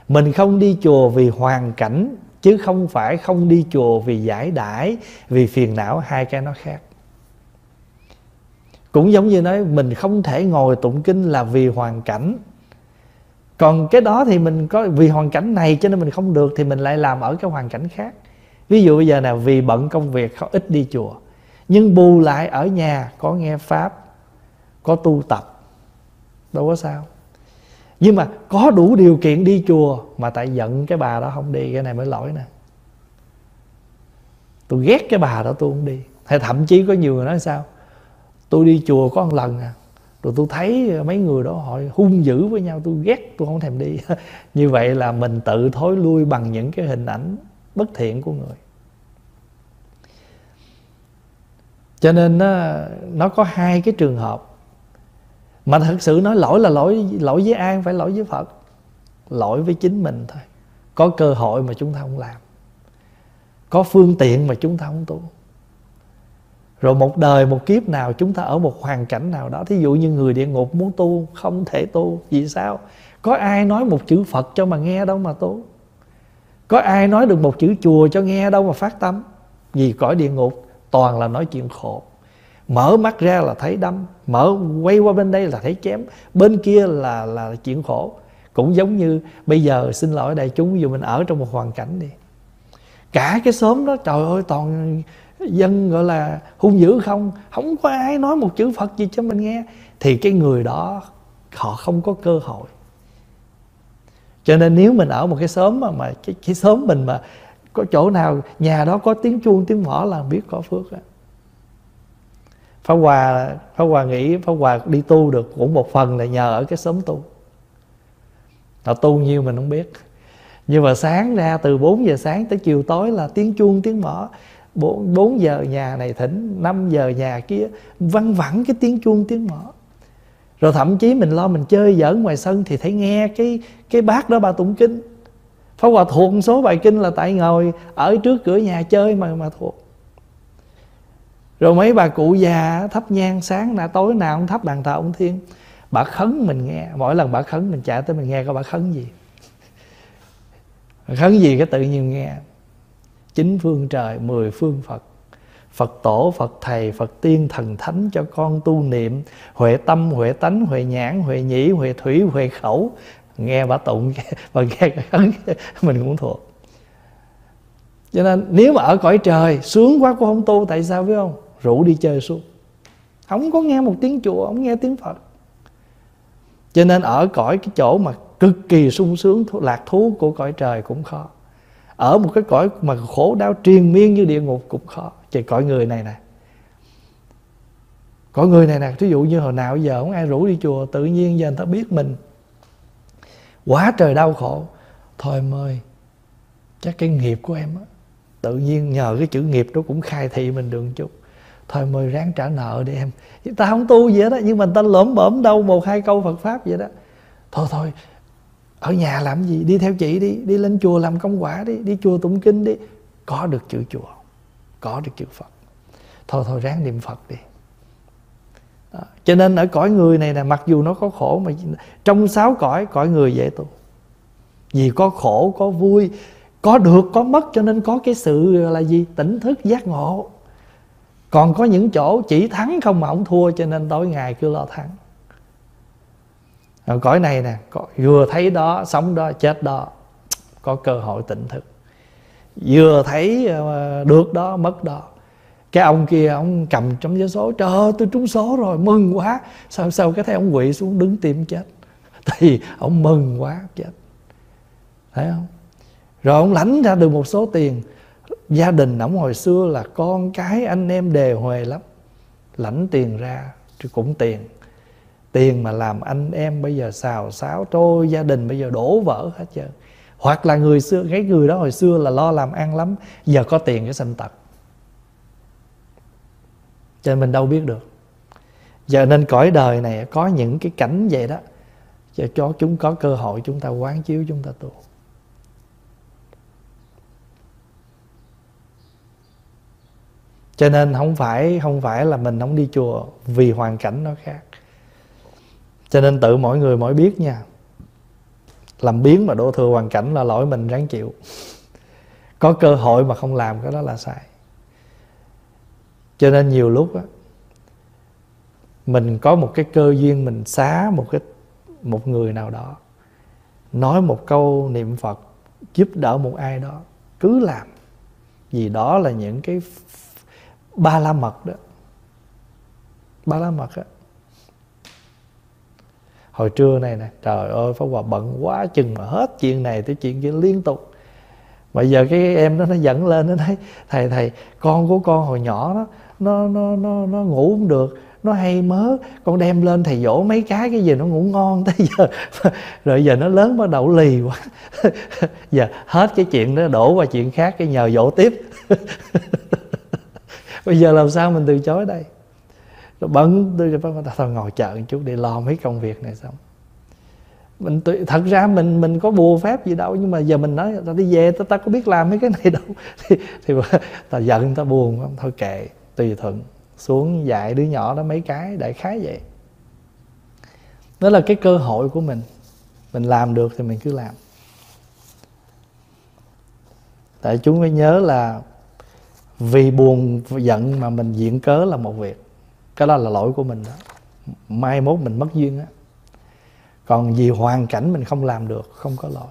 mình không đi chùa vì hoàn cảnh, chứ không phải không đi chùa vì giải đãi, vì phiền não, hai cái nó khác. Cũng giống như nói mình không thể ngồi tụng kinh là vì hoàn cảnh. Còn cái đó thì mình có vì hoàn cảnh này cho nên mình không được, thì mình lại làm ở cái hoàn cảnh khác. Ví dụ bây giờ nào vì bận công việc, không ít đi chùa. Nhưng bù lại ở nhà, có nghe pháp có tu tập. Đâu có sao. Nhưng mà có đủ điều kiện đi chùa mà tại giận cái bà đó không đi cái này mới lỗi nè. Tôi ghét cái bà đó tôi không đi. Hay thậm chí có nhiều người nói sao tôi đi chùa có một lần à rồi tôi thấy mấy người đó họ hung dữ với nhau tôi ghét tôi không thèm đi. [LAUGHS] Như vậy là mình tự thối lui bằng những cái hình ảnh bất thiện của người. Cho nên nó, nó có hai cái trường hợp mà thật sự nói lỗi là lỗi lỗi với ai phải lỗi với phật. Lỗi với chính mình thôi. Có cơ hội mà chúng ta không làm. Có phương tiện mà chúng ta không tu. Rồi một đời, một kiếp nào chúng ta ở một hoàn cảnh nào đó, thí dụ như người địa ngục muốn tu, không thể tu, vì sao? Có ai nói một chữ phật cho mà nghe đâu mà tu? Có ai nói được một chữ chùa cho nghe đâu mà phát tâm? Vì cõi địa ngục toàn là nói chuyện khổ mở mắt ra là thấy đâm mở quay qua bên đây là thấy chém. Bên kia là là chuyện khổ. Cũng giống như bây giờ xin lỗi đại chúng dù mình ở trong một hoàn cảnh đi. Cả cái xóm đó trời ơi toàn dân gọi là hung dữ không? Không có ai nói một chữ phật gì cho mình nghe. Thì cái người đó họ không có cơ hội. Cho nên nếu mình ở một cái xóm mà mà cái, cái xóm mình mà có chỗ nào nhà đó có tiếng chuông tiếng mỏ là biết có phước á. Pháp Hòa Pháp Hòa nghĩ Pháp Hòa đi tu được cũng một phần là nhờ ở cái xóm tu. Họ tu nhiêu mình không biết. Nhưng mà sáng ra từ 4 giờ sáng tới chiều tối là tiếng chuông tiếng mỏ 4, 4 giờ nhà này thỉnh 5 giờ nhà kia Văng vẳng cái tiếng chuông tiếng mỏ Rồi thậm chí mình lo mình chơi giỡn ngoài sân Thì thấy nghe cái cái bác đó bà tụng kinh. Pháp Hòa thuộc số bài kinh là tại ngồi Ở trước cửa nhà chơi mà mà thuộc rồi mấy bà cụ già thắp nhang sáng nà tối nào cũng thắp bàn thờ ông thiên. Bà khấn mình nghe mỗi lần bà khấn mình chạy tới mình nghe coi bà khấn gì. Bà khấn gì cái tự nhiên nghe. Chính phương trời mười phương phật. Phật tổ, Phật thầy, Phật tiên, thần thánh cho con tu niệm. Huệ tâm, huệ tánh, huệ nhãn, huệ nhĩ, huệ thủy, huệ khẩu. Nghe bà tụng, [LAUGHS] bà nghe khấn mình cũng thuộc. Cho nên nếu mà ở cõi trời sướng quá cũng không tu Tại sao biết không? Rủ đi chơi suốt. Không có nghe một tiếng chùa không nghe tiếng phật. Cho nên ở cõi cái chỗ mà cực kỳ sung sướng lạc thú của cõi trời cũng khó. Ở một cái cõi mà khổ đau triền miên như địa ngục cũng khó. Chỉ cõi người này nè. Cõi người này nè ví dụ như hồi nào giờ không ai rủ đi chùa tự nhiên giờ người ta biết mình. Quá trời đau khổ. Thôi mời chắc cái nghiệp của em á tự nhiên nhờ cái chữ nghiệp đó cũng khai thị mình được chút thôi mời ráng trả nợ đi em. Ta không tu gì đó nhưng mà ta lỡm bỡm đâu một hai câu phật pháp vậy đó. Thôi thôi, ở nhà làm gì? Đi theo chị đi đi lên chùa làm công quả đi đi chùa tụng kinh đi. Có được chữ chùa, có được chữ phật. Thôi thôi, ráng niệm phật đi. Đó. cho nên ở cõi người này là mặc dù nó có khổ, mà trong sáu cõi cõi người dễ tu. Vì có khổ, có vui, có được, có mất, cho nên có cái sự là gì? Tỉnh thức giác ngộ còn có những chỗ chỉ thắng không mà ông thua, cho nên tối ngày cứ lo thắng. Cõi này nè vừa thấy đó, sống đó, chết đó, có cơ hội tỉnh thức. Vừa thấy ờ, được đó, mất đó, cái ông kia, ông cầm trong giấy số, trời ơi, tôi trúng số rồi, mừng quá. Sao sao cái thấy ông quỵ xuống đứng tim chết? [LAUGHS] Thì ông mừng quá, chết. Thấy không? Rồi ông lãnh ra được một số tiền gia đình ổng hồi xưa là con cái anh em đề huề lắm. Lãnh tiền ra thì cũng tiền. Tiền mà làm anh em bây giờ xào xáo trôi gia đình bây giờ đổ vỡ hết trơn. Hoặc là người xưa cái người đó hồi xưa là lo làm ăn lắm giờ có tiền cái sanh tật. Cho nên mình đâu biết được. Giờ nên cõi đời này có những cái cảnh vậy đó cho, cho chúng có cơ hội chúng ta quán chiếu chúng ta tu. Cho nên không phải không phải là mình không đi chùa vì hoàn cảnh nó khác. Cho nên tự mỗi người mỗi biết nha. Làm biến mà đổ thừa hoàn cảnh là lỗi mình ráng chịu. [LAUGHS] Có cơ hội mà không làm cái đó là sai. Cho nên nhiều lúc á, mình có một cái cơ duyên mình xá một cái, một người nào đó, nói một câu niệm phật, giúp đỡ một ai đó, cứ làm. Vì đó là những cái ba la mật đó. Ba la mật á. Hồi trưa này nè, trời ơi, pháp hòa bận quá chừng mà hết chuyện này tới chuyện kia liên tục. Bây giờ cái em đó nó dẫn lên, nó nói, thầy thầy, con của con hồi nhỏ đó, nó nó nó nó ngủ không được, nó hay mớ, con đem lên thầy dỗ mấy cái cái gì nó ngủ ngon tới [LAUGHS] giờ. Rồi giờ nó lớn bắt đầu lì quá. [LAUGHS] Giờ hết cái chuyện đó, đổ qua chuyện khác, cái nhờ dỗ tiếp. [LAUGHS] bây giờ làm sao mình từ chối đây? Rồi bận tôi bắt thôi ngồi chờ một chút để lo mấy công việc này xong. Mình thật ra mình mình có bùa phép gì đâu nhưng mà giờ mình nói ta đi về ta, ta có biết làm mấy cái này đâu. [LAUGHS] Thì, thì ta giận ta buồn không thôi kệ tùy thuận xuống dạy đứa nhỏ đó mấy cái đại khái vậy. Đó là cái cơ hội của mình. Mình làm được thì mình cứ làm. Tại chúng phải nhớ là vì buồn giận mà mình diện cớ là một việc. Cái đó là lỗi của mình đó. Mai mốt mình mất duyên á. Còn vì hoàn cảnh mình không làm được, không có lỗi.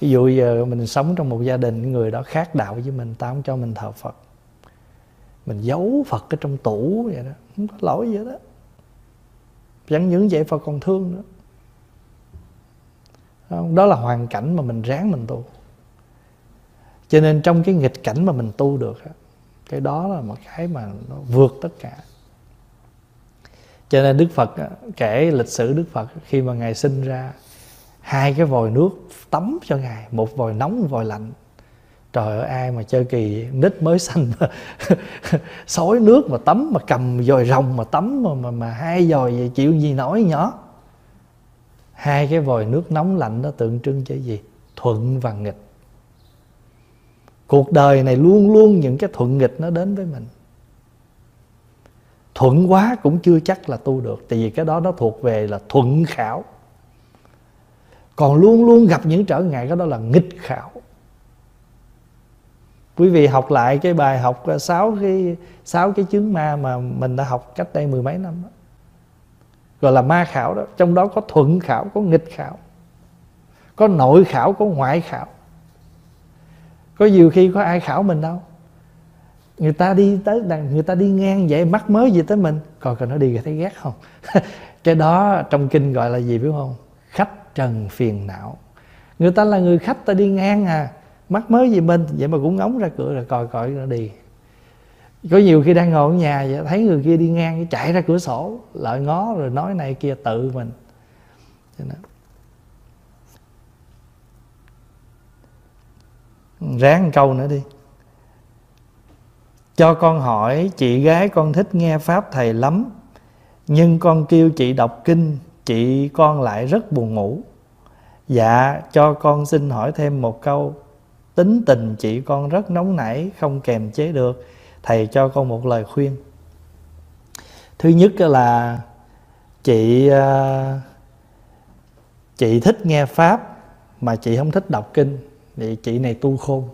Ví dụ giờ mình sống trong một gia đình người đó khác đạo với mình, ta không cho mình thờ phật. Mình giấu phật ở trong tủ vậy đó. Không có lỗi gì đó chẳng những vậy phật còn thương nữa. Đó là hoàn cảnh mà mình ráng mình tu cho nên trong cái nghịch cảnh mà mình tu được cái đó là một cái mà nó vượt tất cả. Cho nên đức phật kể lịch sử đức phật khi mà ngài sinh ra hai cái vòi nước tắm cho ngài một vòi nóng một vòi lạnh. Trời ơi ai mà chơi kỳ nít mới xanh mà [LAUGHS] xối nước mà tắm mà cầm vòi rồng mà tắm mà mà, mà hai vòi vậy chịu gì nổi nhỏ. Hai cái vòi nước nóng lạnh đó tượng trưng cho gì? Thuận và nghịch cuộc đời này luôn luôn những cái thuận nghịch nó đến với mình. Thuận quá cũng chưa chắc là tu được, tại vì cái đó nó thuộc về là thuận khảo. Còn luôn luôn gặp những trở ngại, cái đó là nghịch khảo. Quý vị học lại cái bài học à, sáu cái sáu cái chứng ma mà mình đã học cách đây mười mấy năm đó. gọi là ma khảo đó. Trong đó có thuận khảo, có nghịch khảo, có nội khảo, có ngoại khảo có nhiều khi có ai khảo mình đâu. Người ta đi tới người ta đi ngang vậy mắc mới gì tới mình. Coi coi nó đi thấy ghét không? [LAUGHS] Cái đó trong kinh gọi là gì biết không? Khách trần phiền não. Người ta là người khách, ta đi ngang à mắc mới gì mình, vậy mà cũng ngóng ra cửa rồi coi coi nó đi. Có nhiều khi đang ngồi ở nhà vậy, thấy người kia đi ngang, chạy ra cửa sổ lại ngó rồi nói này kia tự mình. Cho nên ráng câu nữa đi. Cho con hỏi, chị gái con thích nghe pháp thầy lắm, nhưng con kêu chị đọc kinh, chị con lại rất buồn ngủ. Dạ cho con xin hỏi thêm một câu. Tính tình chị con rất nóng nảy, không kềm chế được. Thầy cho con một lời khuyên. Thứ nhất là chị ờ, chị thích nghe pháp mà chị không thích đọc kinh thì chị này tu khôn.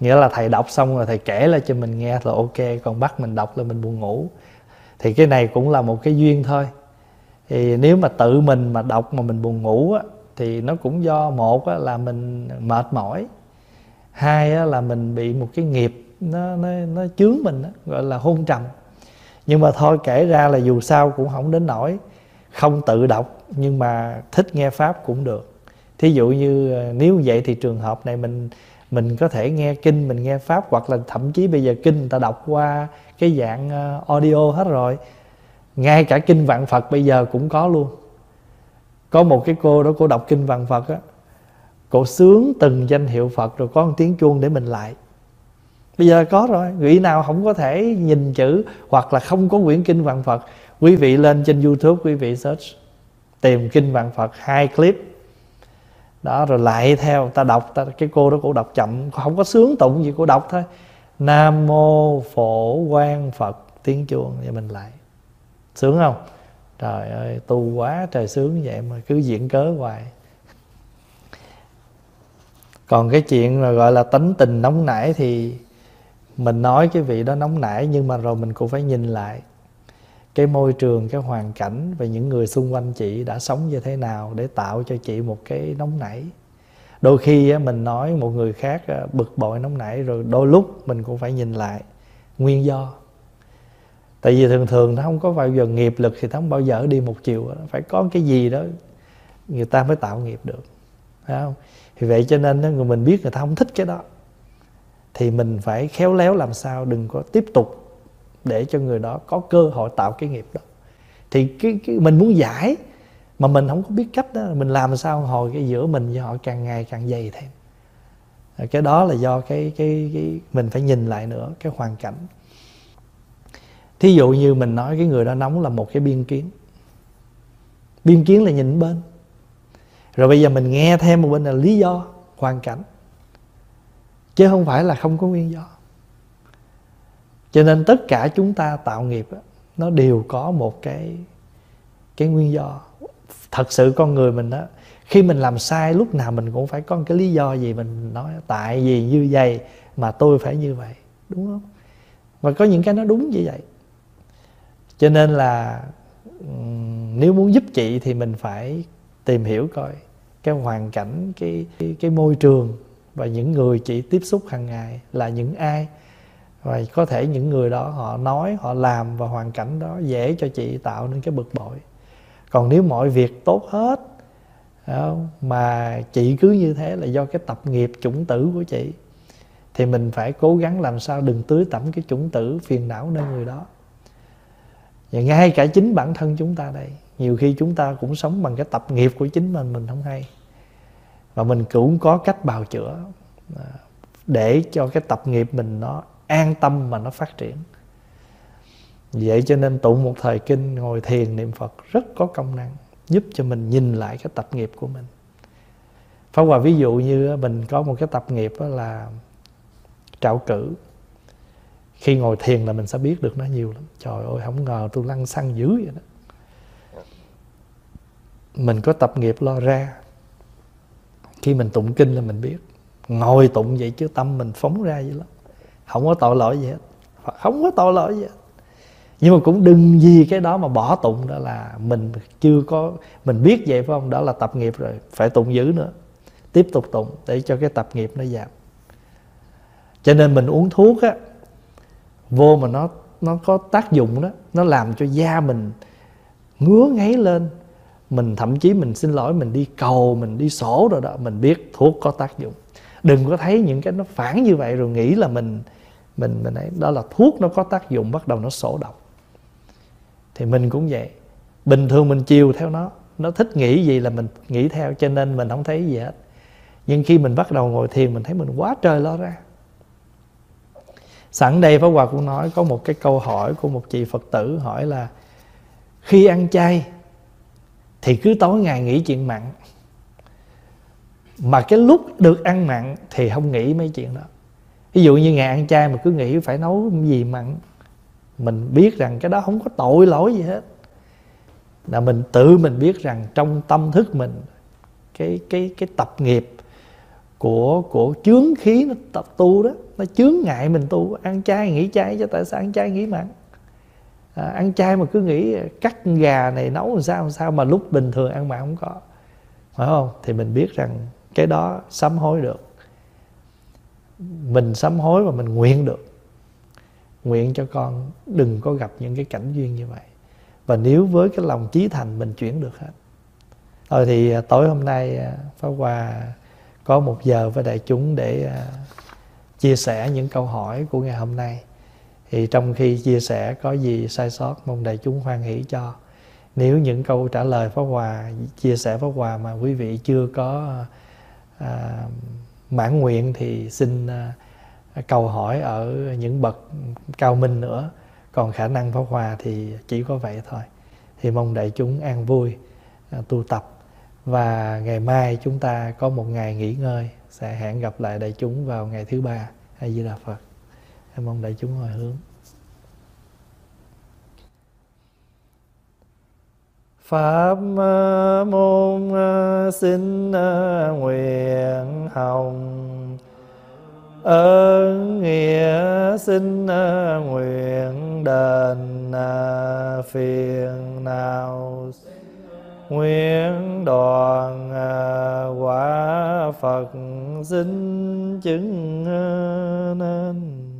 Nghĩa là thầy đọc xong rồi thầy kể lại cho mình nghe là ok còn bắt mình đọc là mình buồn ngủ. Thì cái này cũng là một cái duyên thôi. Thì nếu mà tự mình mà đọc mà mình buồn ngủ á, thì nó cũng do một á, là mình mệt mỏi. Hai á, là mình bị một cái nghiệp nó nó nó chướng mình á, gọi là hôn trầm. Nhưng mà thôi kể ra là dù sao cũng không đến nổi không tự đọc nhưng mà thích nghe pháp cũng được thí dụ như ờ, nếu vậy thì trường hợp này mình mình có thể nghe kinh, mình nghe pháp, hoặc là thậm chí bây giờ kinh người ta đọc qua cái dạng ờ, audio hết rồi. Ngay cả kinh vạn phật bây giờ cũng có luôn. Có một cái cô đó, cô đọc kinh vạn phật á cô sướng từng danh hiệu phật, rồi có một tiếng chuông để mình lại. Bây giờ có rồi, vị nào không có thể nhìn chữ, hoặc là không có quyển kinh vạn phật, quý vị lên trên youtube, quý vị search, tìm kinh vạn phật, hai clip đó, rồi lại theo, ta đọc, ta, cái cô đó cũng đọc chậm không có sướng tụng gì, cô đọc thôi. Nam mô phổ quan phật, tiếng chuông vậy mình lại. Sướng không? Trời ơi, tu quá, trời sướng vậy mà cứ diễn cớ hoài. Còn cái chuyện mà gọi là tánh tình nóng nảy thì mình nói cái vị đó nóng nảy, nhưng mà rồi mình cũng phải nhìn lại cái môi trường, cái hoàn cảnh và những người xung quanh chị đã sống như thế nào để tạo cho chị một cái nóng nảy. Đôi khi mình nói một người khác bực bội, nóng nảy rồi đôi lúc mình cũng phải nhìn lại. Nguyên do. Tại vì thường thường nó không có bao giờ nghiệp lực thì nó không bao giờ đi một chiều phải có cái gì đó người ta mới tạo nghiệp được. Phải không? Thì vậy cho nên người mình biết người ta không thích cái đó. Thì mình phải khéo léo làm sao đừng có tiếp tục để cho người đó có cơ hội tạo cái nghiệp đó. Thì cái, cái mình muốn giải mà mình không có biết cách đó mình làm sao hồi cái giữa mình với họ càng ngày càng dày thêm. Cái đó là do cái cái cái mình phải nhìn lại nữa cái hoàn cảnh. Thí dụ như mình nói cái người đó nóng là một cái biên kiến. Biên kiến là nhìn bên. Rồi bây giờ mình nghe thêm một bên là lý do hoàn cảnh. Chứ không phải là không có nguyên do cho nên tất cả chúng ta tạo nghiệp nó đều có một cái cái nguyên do. Thật sự con người mình đó khi mình làm sai lúc nào mình cũng phải có một cái lý do gì mình nói tại vì như vậy mà tôi phải như vậy. Đúng không? Và có những cái nó đúng như vậy. Cho nên là nếu muốn giúp chị thì mình phải tìm hiểu coi cái hoàn cảnh cái cái, cái môi trường và những người chị tiếp xúc hàng ngày là những ai và có thể những người đó họ nói, họ làm và hoàn cảnh đó dễ cho chị, tạo nên cái bực bội còn nếu mọi việc tốt hết không? mà chị cứ như thế là do cái tập nghiệp chủng tử của chị, thì mình phải cố gắng làm sao đừng tưới tẩm cái chủng tử phiền não nơi người đó và ngay cả chính bản thân chúng ta đây, nhiều khi chúng ta cũng sống bằng cái tập nghiệp của chính mình mình không hay và mình cũng có cách bào chữa ờ, để cho cái tập nghiệp mình nó an tâm mà nó phát triển. Vậy cho nên tụng một thời kinh, ngồi thiền niệm phật rất có công năng, giúp cho mình nhìn lại cái tập nghiệp của mình. Pháp Hòa ví dụ như mình có một cái tập nghiệp là trạo cử. Khi ngồi thiền là mình sẽ biết được nó nhiều lắm. Trời ơi, không ngờ tôi lăn xăng dữ vậy đó. Mình có tập nghiệp lo ra. Khi mình tụng kinh là mình biết. Ngồi tụng vậy chứ tâm mình phóng ra vậy lắm. Không có tội lỗi gì hết. Không có tội lỗi gì hết. Nhưng mà cũng đừng vì cái đó mà bỏ tụng đó là mình chưa có, mình biết vậy phải không? Đó là tập nghiệp rồi, phải tụng dữ nữa. Tiếp tục tụng để cho cái tập nghiệp nó giảm. Cho nên mình uống thuốc á, vô mà nó nó có tác dụng đó, nó làm cho da mình ngứa ngáy lên. Mình thậm chí mình xin lỗi, mình đi cầu, mình đi sổ rồi đó, mình biết thuốc có tác dụng. Đừng có thấy những cái nó phản như vậy rồi nghĩ là mình mình mình ấy, đó là thuốc nó có tác dụng bắt đầu nó sổ độc. Thì mình cũng vậy. Bình thường mình chiều theo nó nó thích nghĩ gì là mình nghĩ theo, cho nên mình không thấy gì hết. Nhưng khi mình bắt đầu ngồi thiền, mình thấy mình quá trời lo ra. Sẵn đây Pháp Hòa cũng nói, có một cái câu hỏi của một chị Phật tử hỏi là, khi ăn chay thì cứ tối ngày nghĩ chuyện mặn, mà cái lúc được ăn mặn thì không nghĩ mấy chuyện đó ví dụ như ngày ăn chay mà cứ nghĩ phải nấu gì mặn mình biết rằng cái đó không có tội lỗi gì hết. Là mình tự mình biết rằng trong tâm thức mình cái cái cái tập nghiệp của của chướng khí nó tập tu đó nó chướng ngại mình tu. Ăn chay nghĩ chay cho tại sao ăn chay nghĩ mặn à, ăn chay mà cứ nghĩ cắt gà này nấu làm sao làm sao mà lúc bình thường ăn mặn không có. Phải không? Thì mình biết rằng cái đó sám hối được mình sám hối và mình nguyện được. Nguyện cho con đừng có gặp những cái cảnh duyên như vậy. Và nếu với cái lòng chí thành mình chuyển được hết. Thôi thì à, tối hôm nay à, pháp hòa có một giờ với đại chúng để à, chia sẻ những câu hỏi của ngày hôm nay. Thì trong khi chia sẻ có gì sai sót mong đại chúng hoan hỷ cho. Nếu những câu trả lời pháp hòa chia sẻ pháp hòa mà quý vị chưa có à, mãn nguyện thì xin à, cầu hỏi ở những bậc cao minh nữa. Còn khả năng pháp hòa thì chỉ có vậy thôi. Thì mong đại chúng an vui à, tu tập. Và ngày mai chúng ta có một ngày nghỉ ngơi. Sẽ hẹn gặp lại đại chúng vào ngày thứ ba. Hay di đà phật. Em mong đại chúng hồi hướng. Pháp ờ, môn ờ, xin ờ, nguyện hồng. Ơn nghĩa xin nguyện đền phiền nào. Nguyện đoàn quả phật xin chứng nên.